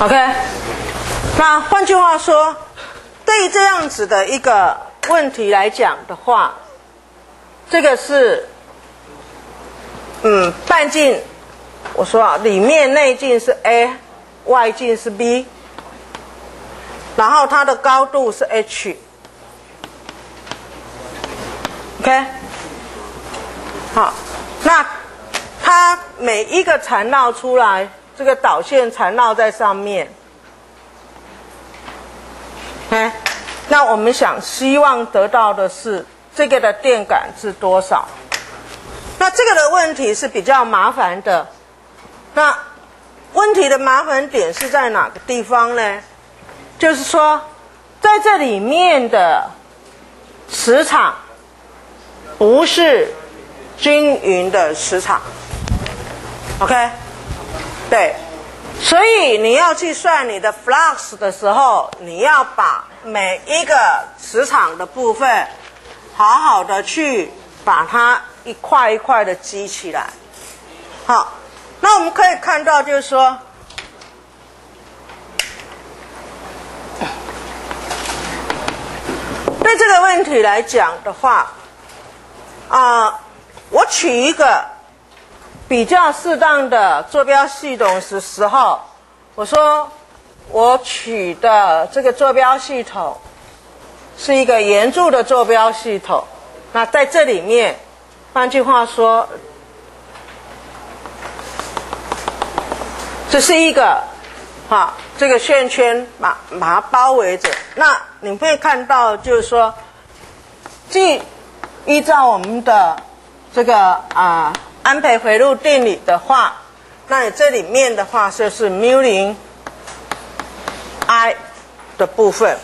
OK，那换句话说，对于这样子的一个问题来讲的话，这个是嗯半径，我说啊，里面内径是 a，外径是 b，然后它的高度是 h。OK，好，那它每一个缠绕出来，这个导线缠绕在上面。哎那我们想希望得到的是这个的电感是多少？那这个的问题是比较麻烦的。那问题的麻烦点是在哪个地方呢？就是说，在这里面的磁场不是均匀的磁场。OK，对，所以你要去算你的 flux 的时候，你要把每一个磁场的部分，好好的去把它一块一块的积起来。好，那我们可以看到，就是说，对这个问题来讲的话，啊、我取一个比较适当的坐标系统的时候，我说我取的这个坐标系统是一个圆柱的坐标系统。那在这里面，换句话说，这是一个啊，这个线圈把把它包围着。那你会看到，就是说，既依照我们的这个啊安培回路定理的话，那你这里面的话就是 mu 零 i 的部分。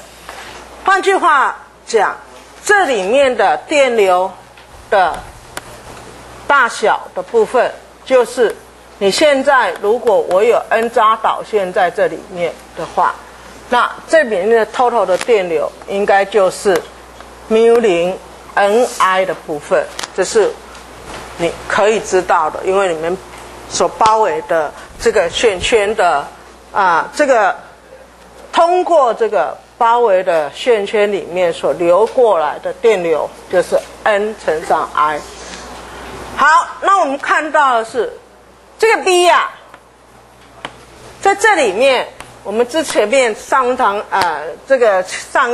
换句话讲，这里面的电流的大小的部分，就是你现在如果我有 n 扎导线在这里面的话，那这里面的 total 的电流应该就是 mu 零 n i 的部分，这是你可以知道的，因为你们所包围的这个线圈的啊，这个通过这个包围的线圈里面所流过来的电流就是 n 乘上 i。好，那我们看到的是这个 B 呀、在这里面，我们之前面上堂呃，这个上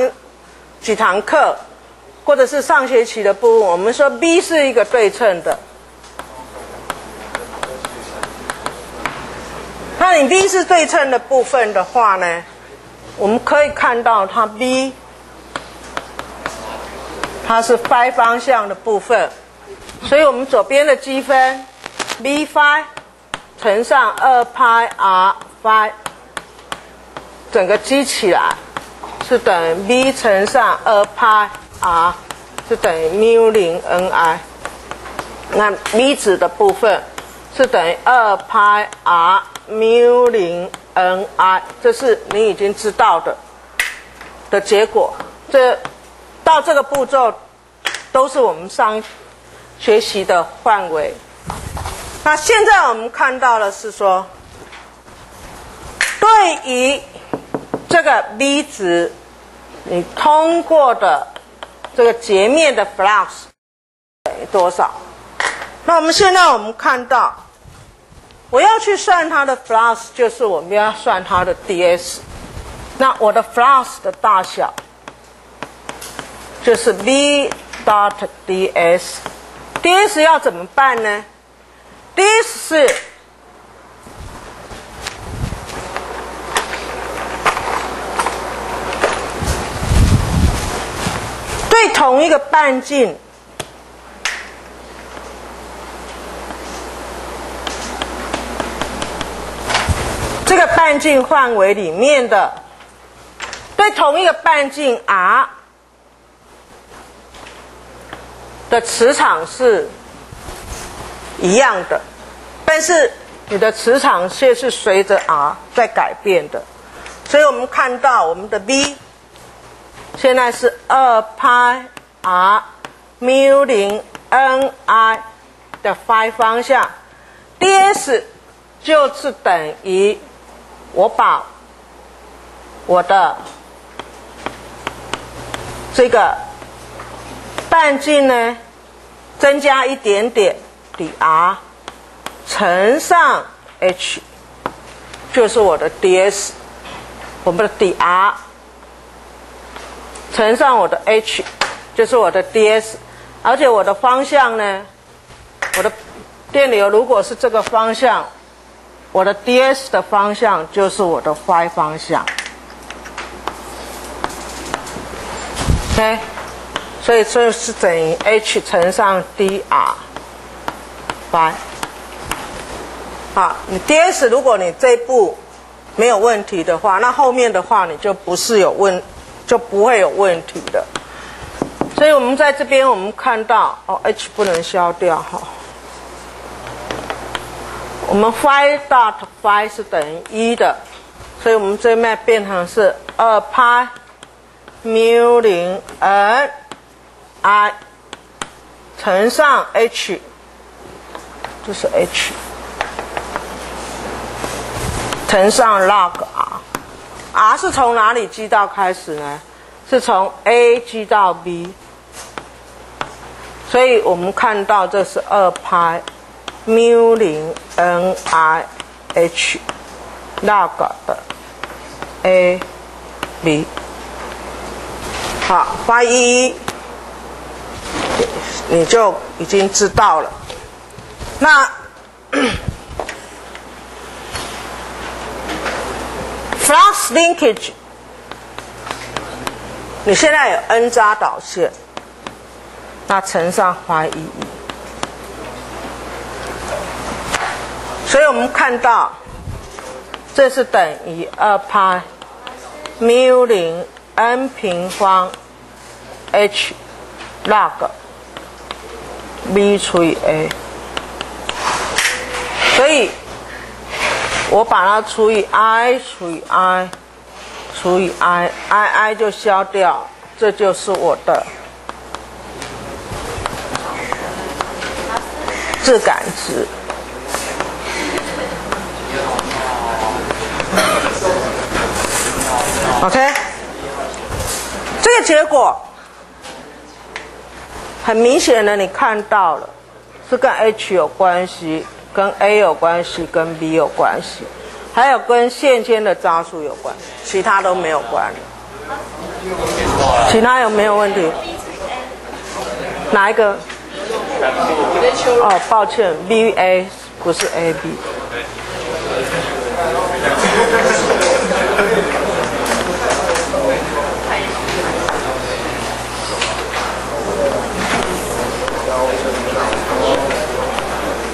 几堂课，或者是上学期的部分，我们说 B 是一个对称的。那你 B 是对称的部分的话呢，我们可以看到它 B，它是 phi 方向的部分，所以我们左边的积分 B phi 乘上二派 r phi，整个积起来是等于 B 乘上二派 r，是等于 mu 零 n i。那 B 值的部分是等于二派 r mu 零 n i，这是你已经知道的的结果。这到这个步骤都是我们上学习的范围。那现在我们看到的是说，对于这个 v 值，你通过的这个截面的 flux 等于多少？那我们现在我们看到，我要去算它的 flux，就是我们要算它的 ds。那我的 flux 的大小就是 v dot ds。ds 要怎么办呢？ds 是对同一个半径，这个半径范围里面的，对同一个半径 r 的磁场是一样的，但是你的磁场却是随着 r 在改变的，所以我们看到我们的 v 现在是二派 r mu 零 n i 的 phi 方向，ds 就是等于我把我的这个半径呢增加一点点底 r 乘上 h 就是我的 ds，我们的底 r。乘上我的 h，就是我的 ds，而且我的方向呢，我的电流如果是这个方向，我的 ds 的方向就是我的坏方向。OK，所以这是等于 h 乘上 d r，白。好，你 ds 如果你这一步没有问题的话，那后面的话你就不是有问。就不会有问题的，所以我们在这边我们看到哦，h 不能消掉哈，我们 phi dot phi 是等于一的，所以我们这面变成是二派 mu 零 n i 乘上 h，这是 h 乘上 log r。R 是从哪里积到开始呢？是从 A 积到 B，所以我们看到这是二派 mu 零 n i h log 的 A B。好，发一，你就已经知道了。那。[COUGHS] flux linkage，你现在有 N 匝导线，那乘上 y 一，所以我们看到这是等于二派 mu 零 n 平方 h log b 除以 a，所以。我把它除以 i 除以 i 除以 i i i 就消掉，这就是我的质感值。OK，这个结果很明显的，你看到了，是跟 h 有关系。跟 A 有关系，跟 B 有关系，还有跟线间的扎数有关，其他都没有关。其他有没有问题？哪一个？哦，抱歉，B A 不是 A B。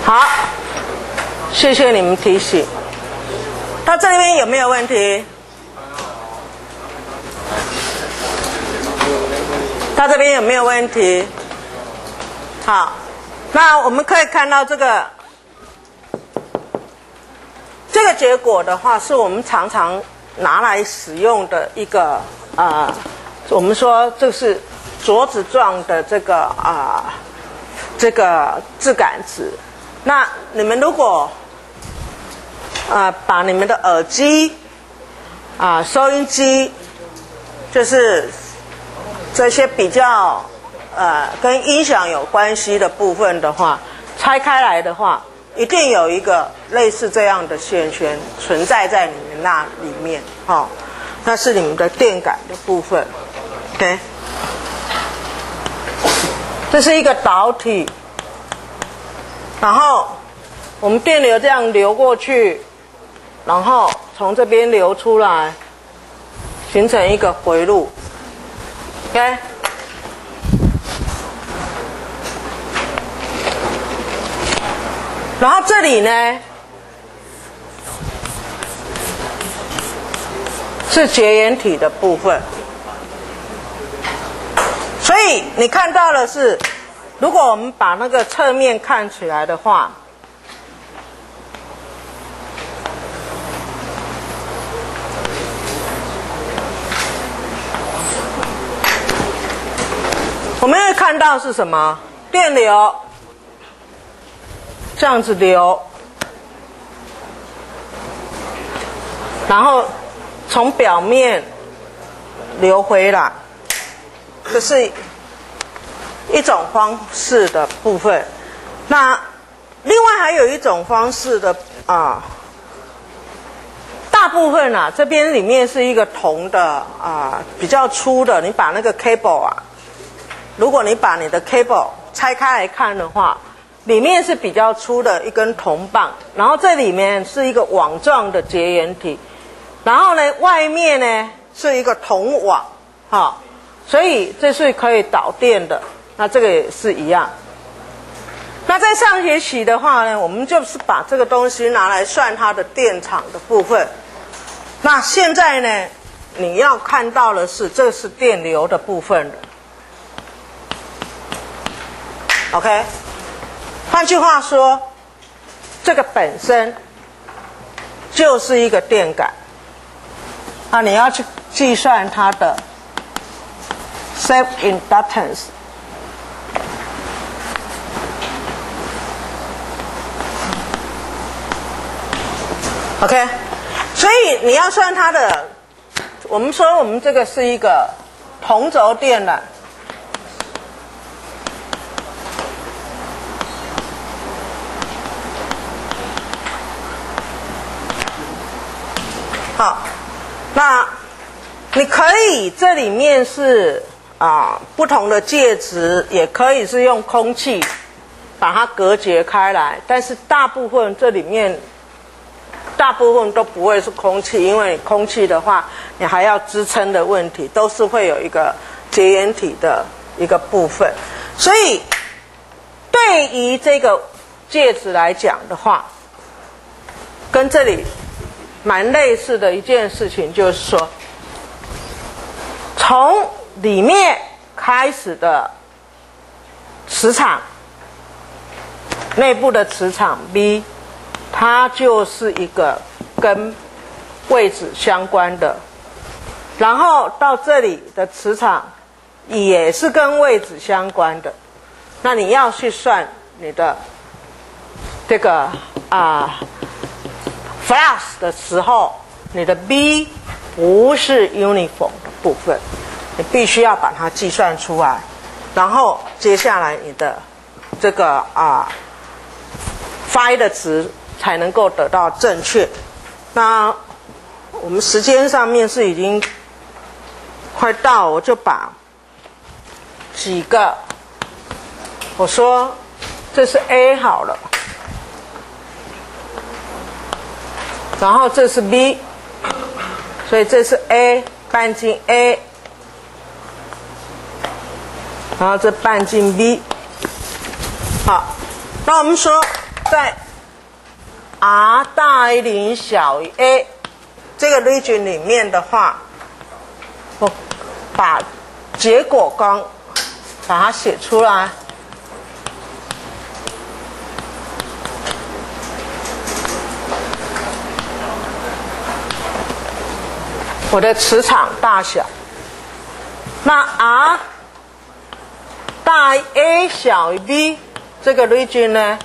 好。谢谢你们提醒。他这边有没有问题？他这边有没有问题？好，那我们可以看到这个这个结果的话，是我们常常拿来使用的一个啊，我们说这是镯子状的这个啊这个质感值。那你们如果啊，把你们的耳机、啊收音机，就是这些比较呃跟音响有关系的部分的话，拆开来的话，一定有一个类似这样的线圈存在在你们那里面，哈，那是你们的电感的部分，OK，这是一个导体，然后我们电流这样流过去。然后从这边流出来，形成一个回路。ok，然后这里呢，是绝缘体的部分。所以你看到的是，如果我们把那个侧面看起来的话。我们会看到是什么？电流这样子流，然后从表面流回来，这是一种方式的部分。那另外还有一种方式的啊，大部分啊这边里面是一个铜的啊比较粗的，你把那个 cable 啊。如果你把你的 cable 拆开来看的话，里面是比较粗的一根铜棒，然后这里面是一个网状的绝缘体，然后呢，外面呢是一个铜网，哈，所以这是可以导电的。那这个也是一样。那在上学期的话呢，我们就是把这个东西拿来算它的电场的部分。那现在呢，你要看到的是，这是电流的部分。OK，换句话说，这个本身就是一个电感啊，你要去计算它的 self inductance。OK，所以你要算它的，我们说我们这个是一个同轴电缆。好，那你可以这里面是啊不同的介质，也可以是用空气把它隔绝开来，但是大部分这里面大部分都不会是空气，因为空气的话你还要支撑的问题，都是会有一个绝缘体的一个部分，所以对于这个介质来讲的话，跟这里。蛮类似的一件事情，就是说，从里面开始的磁场，内部的磁场 B，它就是一个跟位置相关的，然后到这里的磁场也是跟位置相关的，那你要去算你的这个啊。Plus 的时候，你的 B 不是 uniform 的部分，你必须要把它计算出来，然后接下来你的这个啊 phi 的值才能够得到正确。那我们时间上面是已经快到，我就把几个我说这是 A 好了。然后这是 B，所以这是 A 半径 A，然后这半径 B，好，那我们说在 R 大于零小于 A 这个 region 里面的话，我把结果光把它写出来。我的磁场大小，那 R 大于 A 小于 B 这个 region 呢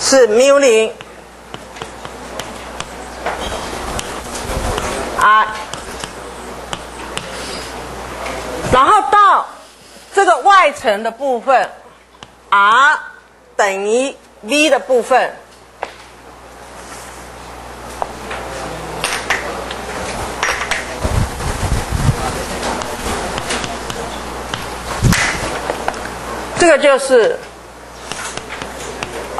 是 mu 零。I，然后到这个外层的部分 R 等于 V 的部分。这个就是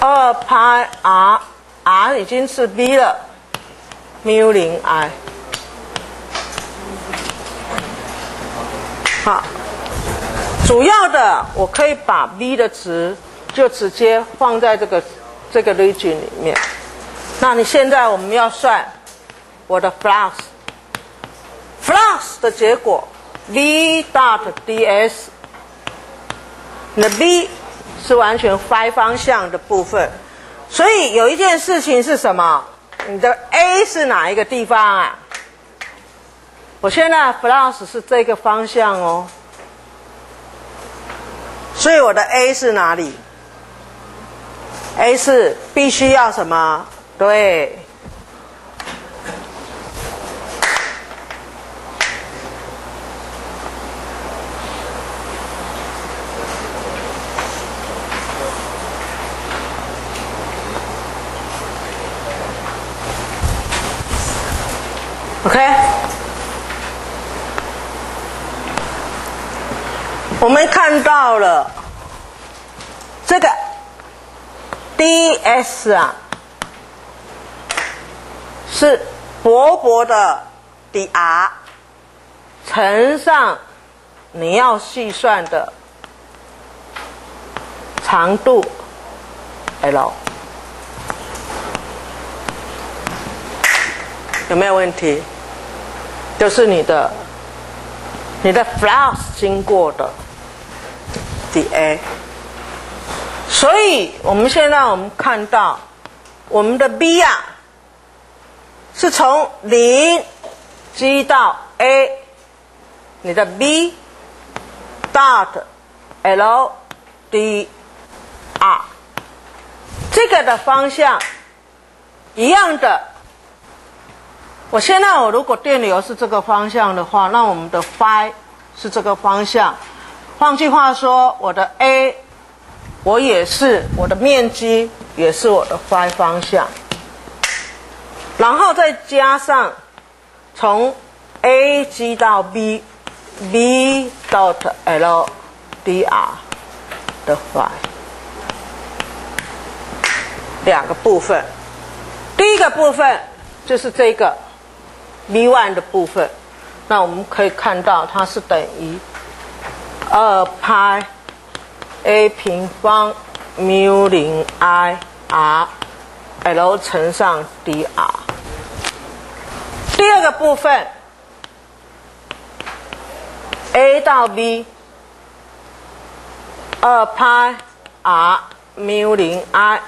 二派 r，r 已经是 v 了，mu 零 i。好，主要的我可以把 v 的值就直接放在这个这个 region 里面。那你现在我们要算我的 flux，flux 的结果 v dot ds，你的 B 是完全 phi 方向的部分，所以有一件事情是什么？你的 a 是哪一个地方啊？我现在 plus 是这个方向哦，所以我的 a 是哪里？a 是必须要什么？对。OK，我们看到了这个 ds 啊，是薄薄的 dr 乘上你要细算的长度 l。有没有问题？就是你的你的 flux 经过的 dA，所以我们现在我们看到我们的 B 啊，是从零 G 到 A，你的 B dot L D R 这个的方向一样的。我现在我如果电流是这个方向的话，那我们的 phi 是这个方向。换句话说，我的 A 我也是我的面积也是我的 phi 方向，然后再加上从 A G 到 B B dot L D R 的 Φ 两个部分，第一个部分就是这个。V one 的部分，那我们可以看到它是等于二派 a 平方 mu 零 i r l 乘上 d r。第二个部分 a 到 b 二派 r mu 零 i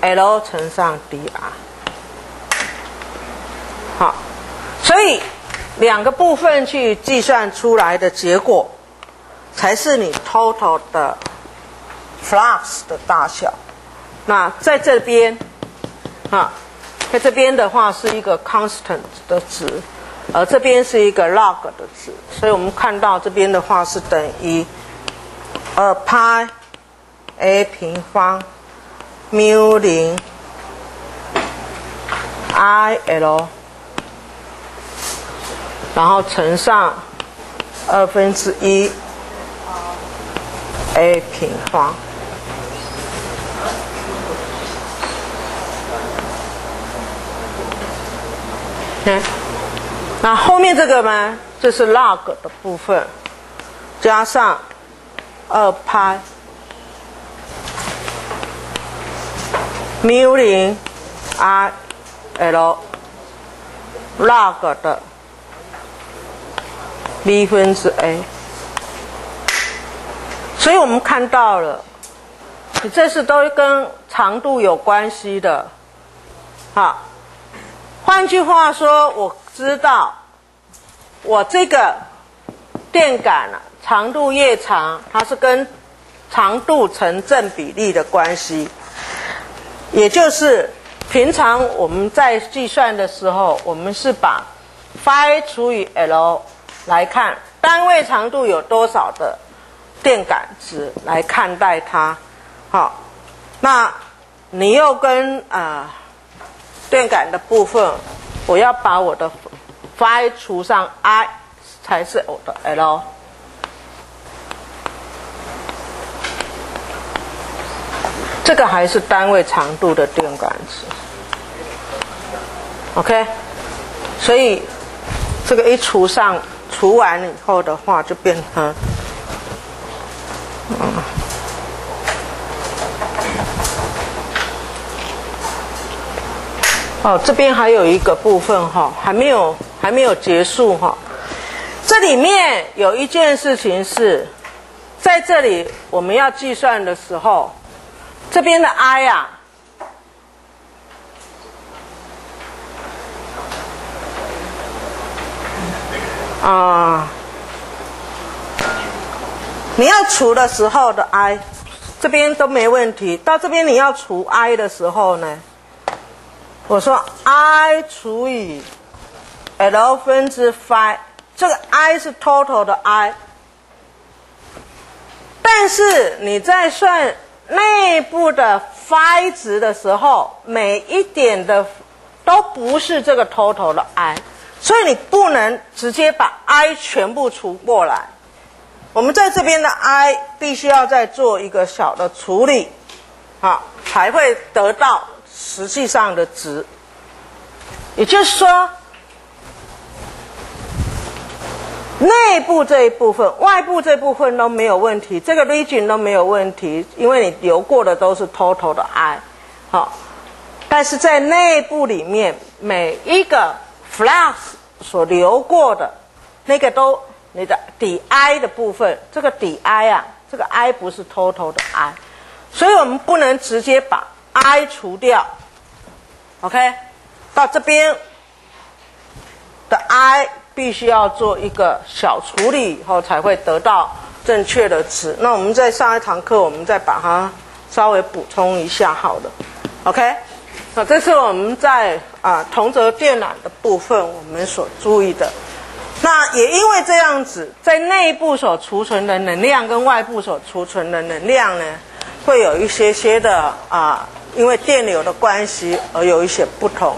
l 乘上 d r。好，所以两个部分去计算出来的结果，才是你 total 的 flux 的大小。那在这边，啊，在这边的话是一个 constant 的值，而这边是一个 log 的值，所以我们看到这边的话是等于二派 a 平方 mu 零 i l。然后乘上二分之一 a 平方。嗯，那后面这个呢？就是 log 的部分，加上二派 mu 零 i l log 的。B 分之 a，所以我们看到了，你这是都跟长度有关系的，好，换句话说，我知道我这个电感啊，长度越长，它是跟长度成正比例的关系，也就是平常我们在计算的时候，我们是把 phi 除以 l。来看单位长度有多少的电感值来看待它，好，那你又跟啊电感的部分，我要把我的 phi 除上 i 才是我的 l，这个还是单位长度的电感值，OK，所以这个一除上。除完以后的话，就变成，嗯，哦，这边还有一个部分哈，还没有，还没有结束哈。这里面有一件事情是，在这里我们要计算的时候，这边的 i 啊。啊，你要除的时候的 i，这边都没问题。到这边你要除 i 的时候呢，我说 i 除以 l 分之 phi，这个 i 是 total 的 i，但是你在算内部的 phi 值的时候，每一点的都不是这个 total 的 i。所以你不能直接把 i 全部除过来，我们在这边的 i 必须要再做一个小的处理，好，才会得到实际上的值。也就是说，内部这一部分、外部这部分都没有问题，这个 region 都没有问题，因为你流过的都是 total 的 i，好，但是在内部里面每一个。Flux 所流过的那个都你的底 i 的部分，这个底 i 啊，这个 i 不是 total 的 i，所以我们不能直接把 i 除掉。OK，到这边的 i 必须要做一个小处理以后才会得到正确的值。那我们在上一堂课，我们再把它稍微补充一下，好的，OK。那这是我们在啊同轴电缆的部分我们所注意的。那也因为这样子，在内部所储存的能量跟外部所储存的能量呢，会有一些些的啊，因为电流的关系而有一些不同。